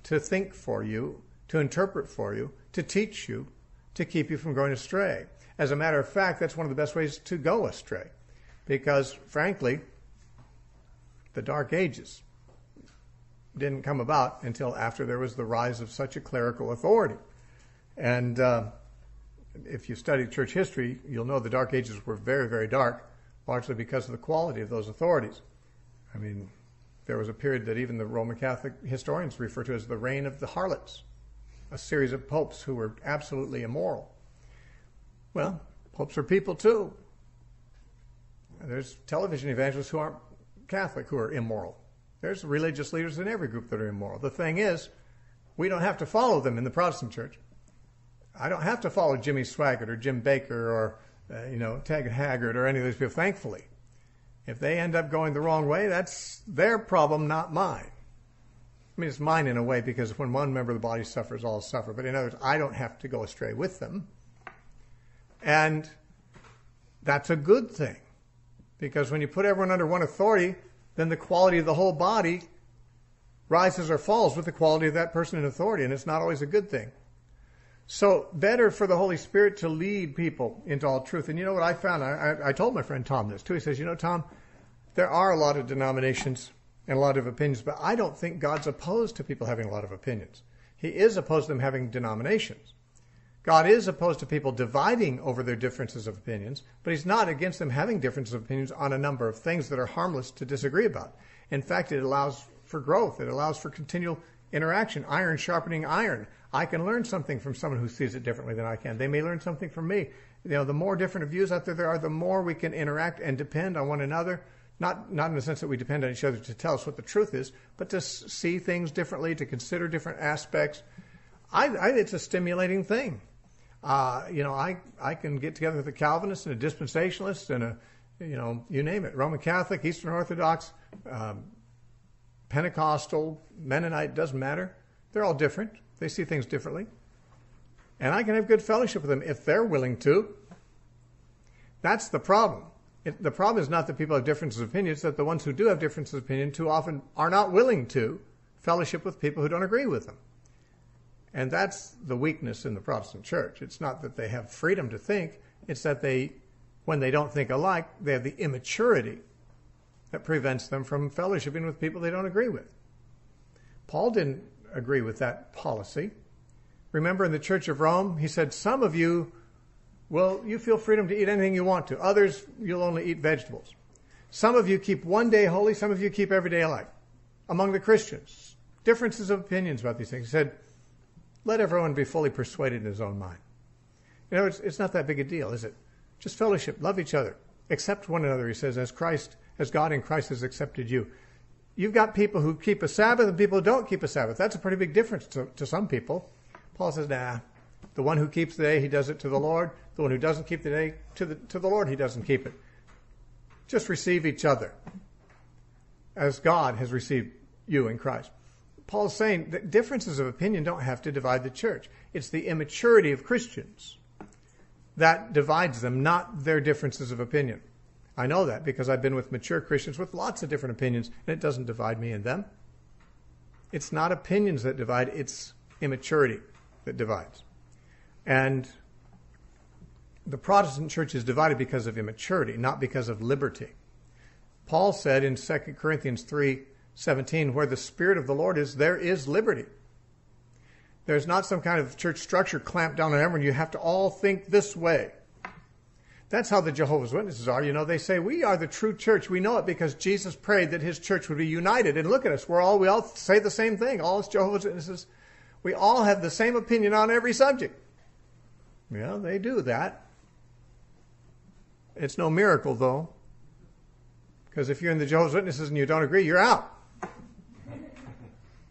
to think for you, to interpret for you, to teach you, to keep you from going astray. As a matter of fact, that's one of the best ways to go astray. Because, frankly, the Dark Ages didn't come about until after there was the rise of such a clerical authority. And uh, if you study church history, you'll know the Dark Ages were very, very dark, largely because of the quality of those authorities. I mean, there was a period that even the Roman Catholic historians refer to as the reign of the harlots, a series of popes who were absolutely immoral. Well, popes are people too. There's television evangelists who aren't Catholic who are immoral. There's religious leaders in every group that are immoral. The thing is, we don't have to follow them in the Protestant church. I don't have to follow Jimmy Swaggart or Jim Bakker or, uh, you know, Taggart Haggard or any of those people, thankfully. If they end up going the wrong way, that's their problem, not mine. I mean, it's mine in a way because when one member of the body suffers, all suffer. But in other words, I don't have to go astray with them. And that's a good thing because when you put everyone under one authority, then the quality of the whole body rises or falls with the quality of that person in authority, and it's not always a good thing. So, better for the Holy Spirit to lead people into all truth. And you know what I found? I, I, I told my friend Tom this too. He says, You know, Tom, there are a lot of denominations and a lot of opinions, but I don't think God's opposed to people having a lot of opinions. He is opposed to them having denominations. God is opposed to people dividing over their differences of opinions, but He's not against them having differences of opinions on a number of things that are harmless to disagree about. In fact, it allows for growth, it allows for continual interaction, iron sharpening iron. I can learn something from someone who sees it differently than I can. They may learn something from me. You know, the more different views out there there are, the more we can interact and depend on one another. Not, not in the sense that we depend on each other to tell us what the truth is, but to see things differently, to consider different aspects. I, I it's a stimulating thing. Uh, you know, I, I can get together with a Calvinist and a dispensationalist and a, you know, you name it, Roman Catholic, Eastern Orthodox, um, Pentecostal, Mennonite, doesn't matter. They're all different. They see things differently. And I can have good fellowship with them if they're willing to. That's the problem. The problem is not that people have differences of opinion, it's that the ones who do have differences of opinion too often are not willing to fellowship with people who don't agree with them. And that's the weakness in the Protestant church. It's not that they have freedom to think, it's that they, when they don't think alike, they have the immaturity that prevents them from fellowshipping with people they don't agree with. Paul didn't agree with that policy. Remember in the Church of Rome, he said, Some of you, well, you feel freedom to eat anything you want to. Others, you'll only eat vegetables. Some of you keep one day holy, some of you keep every day alike. Among the Christians, differences of opinions about these things. He said, Let everyone be fully persuaded in his own mind. You know, it's, it's not that big a deal, is it? Just fellowship, love each other, accept one another, he says, as Christ as God in Christ has accepted you. You've got people who keep a Sabbath and people who don't keep a Sabbath. That's a pretty big difference to, to some people. Paul says, nah, the one who keeps the day, he does it to the Lord. The one who doesn't keep the day, to the, to the Lord, he doesn't keep it. Just receive each other as God has received you in Christ. Paul's saying that differences of opinion don't have to divide the church. It's the immaturity of Christians that divides them, not their differences of opinion. I know that because I've been with mature Christians with lots of different opinions, and it doesn't divide me and them. It's not opinions that divide, it's immaturity that divides. And the Protestant church is divided because of immaturity, not because of liberty. Paul said in 2 Corinthians 3:17, where the spirit of the Lord is, there is liberty. There's not some kind of church structure clamped down on everyone. You have to all think this way. That's how the Jehovah's Witnesses are. You know, they say, we are the true church. We know it because Jesus prayed that his church would be united. And look at us. We're all, we all say the same thing. All as Jehovah's Witnesses. We all have the same opinion on every subject. Yeah, they do that. It's no miracle, though. Because if you're in the Jehovah's Witnesses and you don't agree, you're out.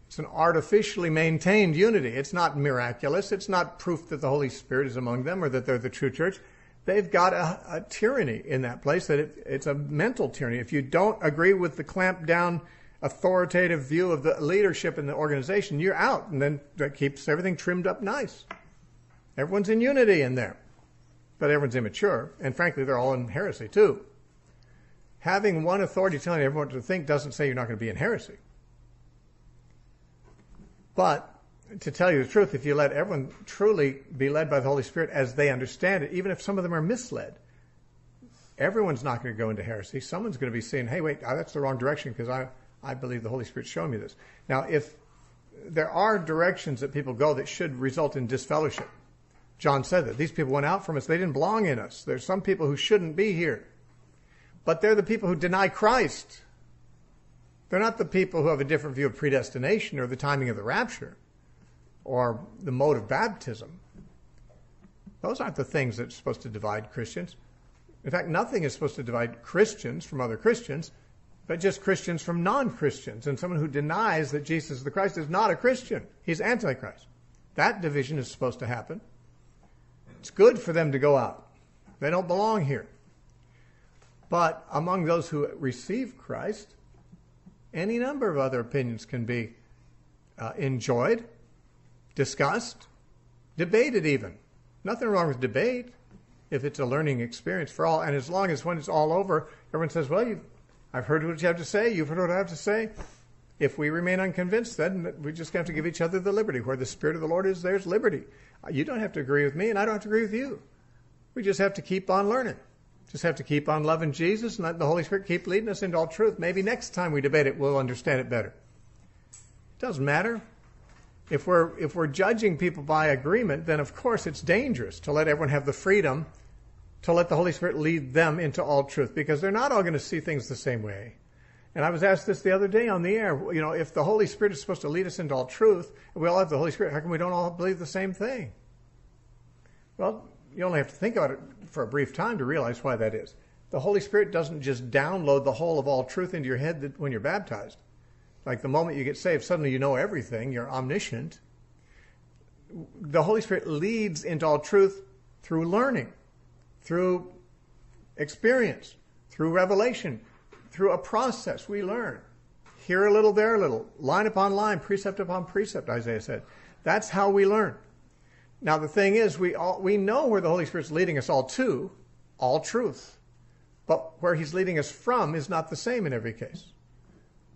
It's an artificially maintained unity. It's not miraculous. It's not proof that the Holy Spirit is among them or that they're the true church they've got a, a tyranny in that place that it, it's a mental tyranny. If you don't agree with the clamp down authoritative view of the leadership in the organization, you're out, and then that keeps everything trimmed up nice. Everyone's in unity in there, but everyone's immature, and frankly, they're all in heresy too. Having one authority telling everyone to think doesn't say you're not going to be in heresy. But to tell you the truth, if you let everyone truly be led by the Holy Spirit as they understand it, even if some of them are misled, everyone's not going to go into heresy. Someone's going to be saying, hey, wait, that's the wrong direction because I, I believe the Holy Spirit's showing me this. Now, if there are directions that people go that should result in disfellowship, John said that. These people went out from us. They didn't belong in us. There's some people who shouldn't be here. But they're the people who deny Christ. They're not the people who have a different view of predestination or the timing of the rapture or the mode of baptism. Those aren't the things that are supposed to divide Christians. In fact, nothing is supposed to divide Christians from other Christians, but just Christians from non Christians. And someone who denies that Jesus the Christ is not a Christian, he's Antichrist. That division is supposed to happen. It's good for them to go out, they don't belong here. But among those who receive Christ, any number of other opinions can be uh, enjoyed, discussed, debated even. Nothing wrong with debate if it's a learning experience for all. And as long as when it's all over, everyone says, well, I've heard what you have to say, you've heard what I have to say. If we remain unconvinced, then we just have to give each other the liberty. Where the Spirit of the Lord is, there's liberty. You don't have to agree with me, and I don't have to agree with you. We just have to keep on learning. Just have to keep on loving Jesus and let the Holy Spirit keep leading us into all truth. Maybe next time we debate it, we'll understand it better. It doesn't matter. If we're, if we're judging people by agreement, then of course it's dangerous to let everyone have the freedom to let the Holy Spirit lead them into all truth because they're not all going to see things the same way. And I was asked this the other day on the air. You know, if the Holy Spirit is supposed to lead us into all truth, and we all have the Holy Spirit, how come we don't all believe the same thing? Well, you only have to think about it for a brief time to realize why that is. The Holy Spirit doesn't just download the whole of all truth into your head when you're baptized. Like the moment you get saved, suddenly you know everything, you're omniscient. The Holy Spirit leads into all truth through learning, through experience, through revelation, through a process. We learn. Here a little, there a little, line upon line, precept upon precept, Isaiah said. That's how we learn. Now, the thing is, we, all, we know where the Holy Spirit's leading us all to, all truth. But where He's leading us from is not the same in every case.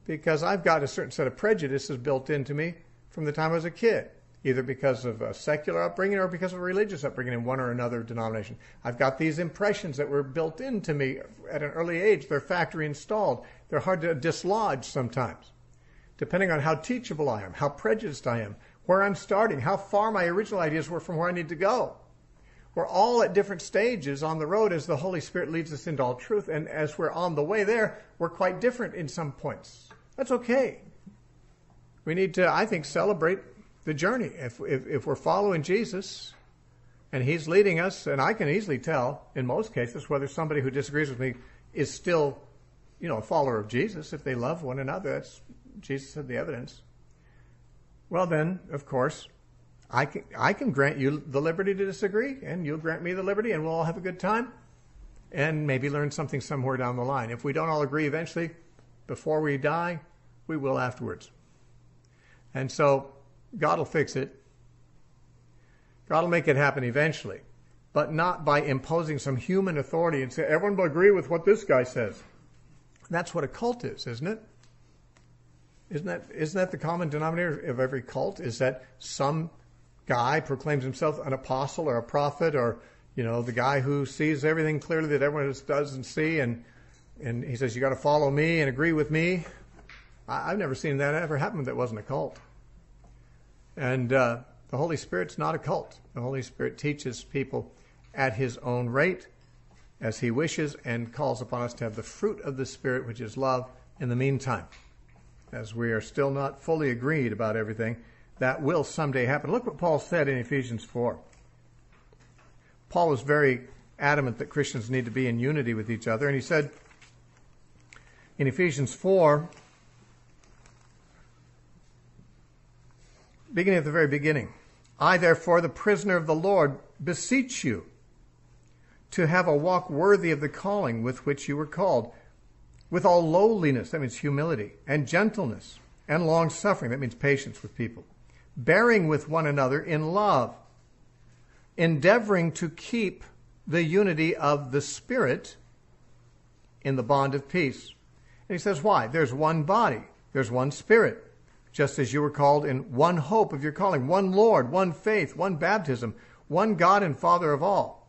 Because I've got a certain set of prejudices built into me from the time I was a kid, either because of a secular upbringing or because of a religious upbringing in one or another denomination. I've got these impressions that were built into me at an early age. They're factory installed. They're hard to dislodge sometimes, depending on how teachable I am, how prejudiced I am, where I'm starting, how far my original ideas were from where I need to go. We're all at different stages on the road as the Holy Spirit leads us into all truth. And as we're on the way there, we're quite different in some points. That's okay. We need to, I think, celebrate the journey. If, if, if we're following Jesus and He's leading us, and I can easily tell in most cases whether somebody who disagrees with me is still, you know, a follower of Jesus. If they love one another, that's Jesus had the evidence. Well, then, of course, I can, I can grant you the liberty to disagree, and you'll grant me the liberty, and we'll all have a good time and maybe learn something somewhere down the line. If we don't all agree eventually, before we die, we will afterwards. And so God will fix it. God will make it happen eventually, but not by imposing some human authority and say, everyone will agree with what this guy says. That's what a cult is, isn't it? Isn't that, isn't that the common denominator of every cult? Is that some guy proclaims himself an apostle or a prophet or, you know, the guy who sees everything clearly that everyone else doesn't see and, and he says, you got to follow me and agree with me. I, have never seen that ever happen that wasn't a cult. And uh, the Holy Spirit's not a cult. The Holy Spirit teaches people at his own rate as he wishes and calls upon us to have the fruit of the Spirit, which is love, in the meantime as we are still not fully agreed about everything, that will someday happen. Look what Paul said in Ephesians 4. Paul was very adamant that Christians need to be in unity with each other, and he said in Ephesians 4, beginning at the very beginning, I, therefore, the prisoner of the Lord, beseech you to have a walk worthy of the calling with which you were called with all lowliness, that means humility, and gentleness, and long suffering, that means patience with people, bearing with one another in love, endeavoring to keep the unity of the Spirit in the bond of peace. And he says, why? There's one body, there's one Spirit, just as you were called in one hope of your calling, one Lord, one faith, one baptism, one God and Father of all.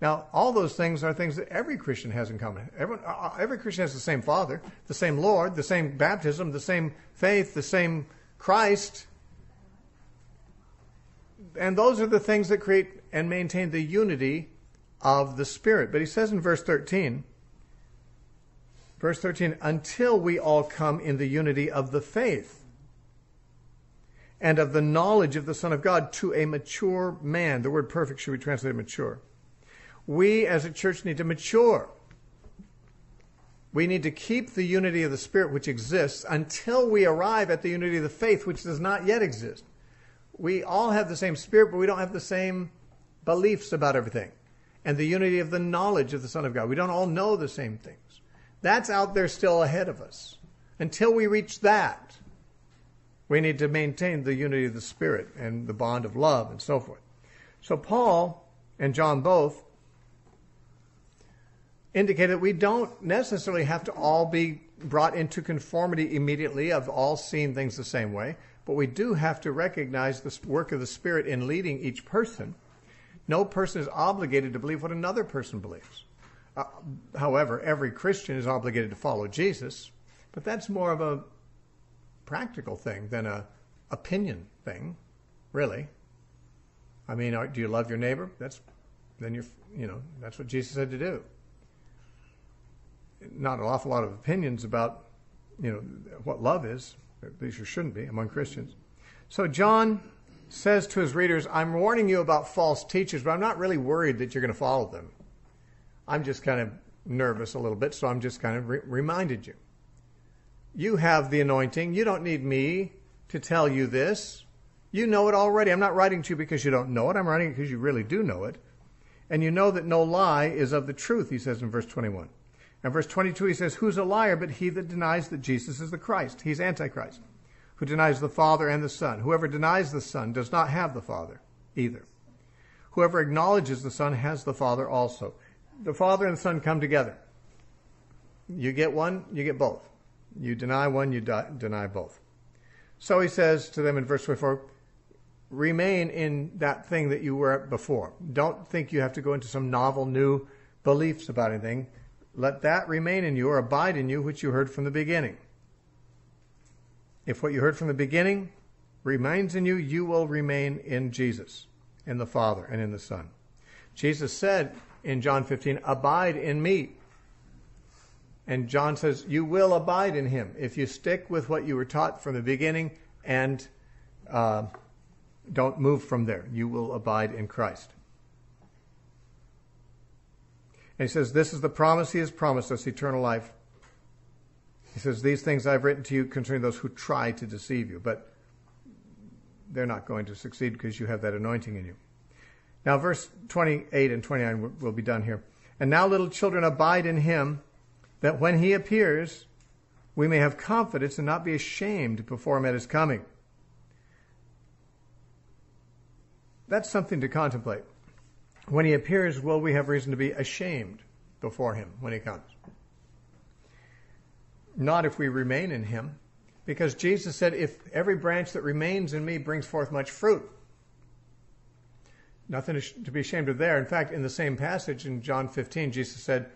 Now, all those things are things that every Christian has in common. Everyone, uh, uh, every Christian has the same Father, the same Lord, the same baptism, the same faith, the same Christ. And those are the things that create and maintain the unity of the Spirit. But he says in verse 13, verse 13, until we all come in the unity of the faith and of the knowledge of the Son of God to a mature man. The word perfect should be translated mature. We as a church need to mature. We need to keep the unity of the Spirit which exists until we arrive at the unity of the faith which does not yet exist. We all have the same Spirit, but we don't have the same beliefs about everything and the unity of the knowledge of the Son of God. We don't all know the same things. That's out there still ahead of us. Until we reach that, we need to maintain the unity of the Spirit and the bond of love and so forth. So Paul and John both indicate that we don't necessarily have to all be brought into conformity immediately of all seeing things the same way, but we do have to recognize the work of the Spirit in leading each person no person is obligated to believe what another person believes. Uh, however, every Christian is obligated to follow Jesus, but that's more of a practical thing than a opinion thing, really. I mean, do you love your neighbor? That's then you're, you know, that's what Jesus said to do. Not an awful lot of opinions about, you know, what love is. At least there shouldn't be among Christians. So John says to his readers, I'm warning you about false teachers, but I'm not really worried that you're going to follow them. I'm just kind of nervous a little bit, so I'm just kind of re- reminded you. You have the anointing. You don't need me to tell you this. You know it already. I'm not writing to you because you don't know it. I'm writing because you really do know it. And you know that no lie is of the truth, he says in verse 21. And verse 22, he says, Who's a liar but he that denies that Jesus is the Christ? He's Antichrist who denies the Father and the Son. Whoever denies the Son does not have the Father either. Whoever acknowledges the Son has the Father also. The Father and the Son come together. You get one, you get both. You deny one, you deny both. So he says to them in verse 24, remain in that thing that you were before. Don't think you have to go into some novel new beliefs about anything. Let that remain in you or abide in you which you heard from the beginning. If what you heard from the beginning remains in you, you will remain in Jesus, in the Father, and in the Son. Jesus said in John 15, Abide in me. And John says, You will abide in him if you stick with what you were taught from the beginning and uh, don't move from there. You will abide in Christ. And he says, This is the promise he has promised us eternal life. He says, These things I've written to you concerning those who try to deceive you, but they're not going to succeed because you have that anointing in you. Now, verse 28 and 29 will be done here. And now, little children, abide in him, that when he appears, we may have confidence and not be ashamed before him at his coming. That's something to contemplate. When he appears, will we have reason to be ashamed before him when he comes? Not if we remain in him. Because Jesus said, if every branch that remains in me brings forth much fruit. Nothing to be ashamed of there. In fact, in the same passage in John 15, Jesus said,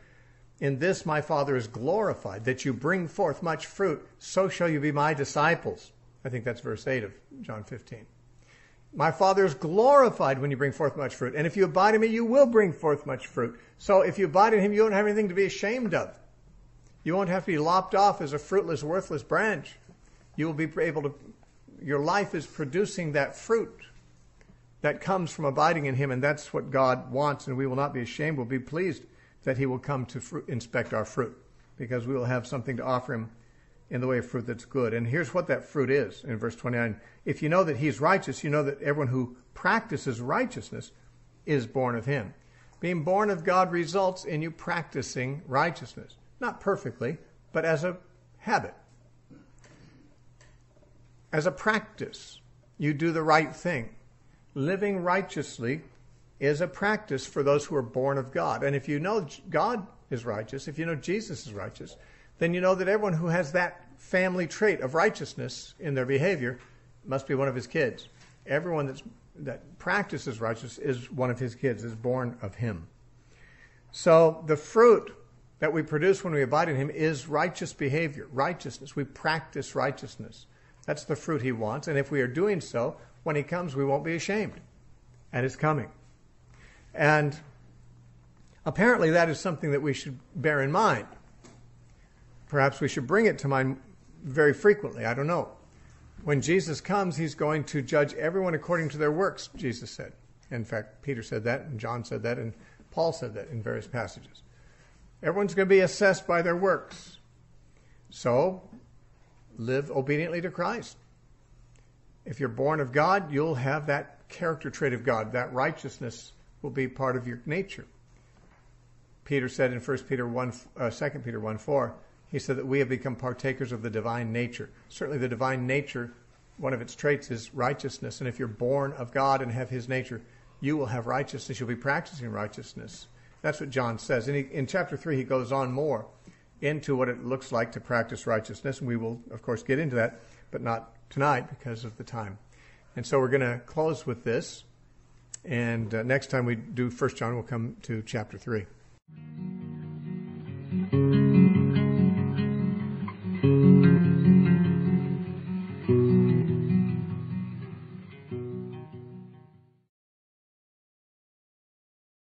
In this my Father is glorified, that you bring forth much fruit, so shall you be my disciples. I think that's verse 8 of John 15. My Father is glorified when you bring forth much fruit. And if you abide in me, you will bring forth much fruit. So if you abide in him, you don't have anything to be ashamed of. You won't have to be lopped off as a fruitless, worthless branch. You will be able to, your life is producing that fruit that comes from abiding in Him, and that's what God wants, and we will not be ashamed. We'll be pleased that He will come to inspect our fruit because we will have something to offer Him in the way of fruit that's good. And here's what that fruit is in verse 29. If you know that He's righteous, you know that everyone who practices righteousness is born of Him. Being born of God results in you practicing righteousness. Not perfectly, but as a habit. As a practice, you do the right thing. Living righteously is a practice for those who are born of God. And if you know God is righteous, if you know Jesus is righteous, then you know that everyone who has that family trait of righteousness in their behavior must be one of his kids. Everyone that's, that practices righteousness is one of his kids, is born of him. So the fruit that we produce when we abide in him is righteous behavior, righteousness. We practice righteousness. That's the fruit he wants. And if we are doing so, when he comes, we won't be ashamed at his coming. And apparently, that is something that we should bear in mind. Perhaps we should bring it to mind very frequently. I don't know. When Jesus comes, he's going to judge everyone according to their works, Jesus said. In fact, Peter said that, and John said that, and Paul said that in various passages. Everyone's going to be assessed by their works. So, live obediently to Christ. If you're born of God, you'll have that character trait of God. That righteousness will be part of your nature. Peter said in 1 Peter 1, uh, 2 Peter 1 4, he said that we have become partakers of the divine nature. Certainly, the divine nature, one of its traits is righteousness. And if you're born of God and have his nature, you will have righteousness. You'll be practicing righteousness. That's what John says. And he, in chapter 3, he goes on more into what it looks like to practice righteousness. And we will, of course, get into that, but not tonight because of the time. And so we're going to close with this. And uh, next time we do First John, we'll come to chapter 3.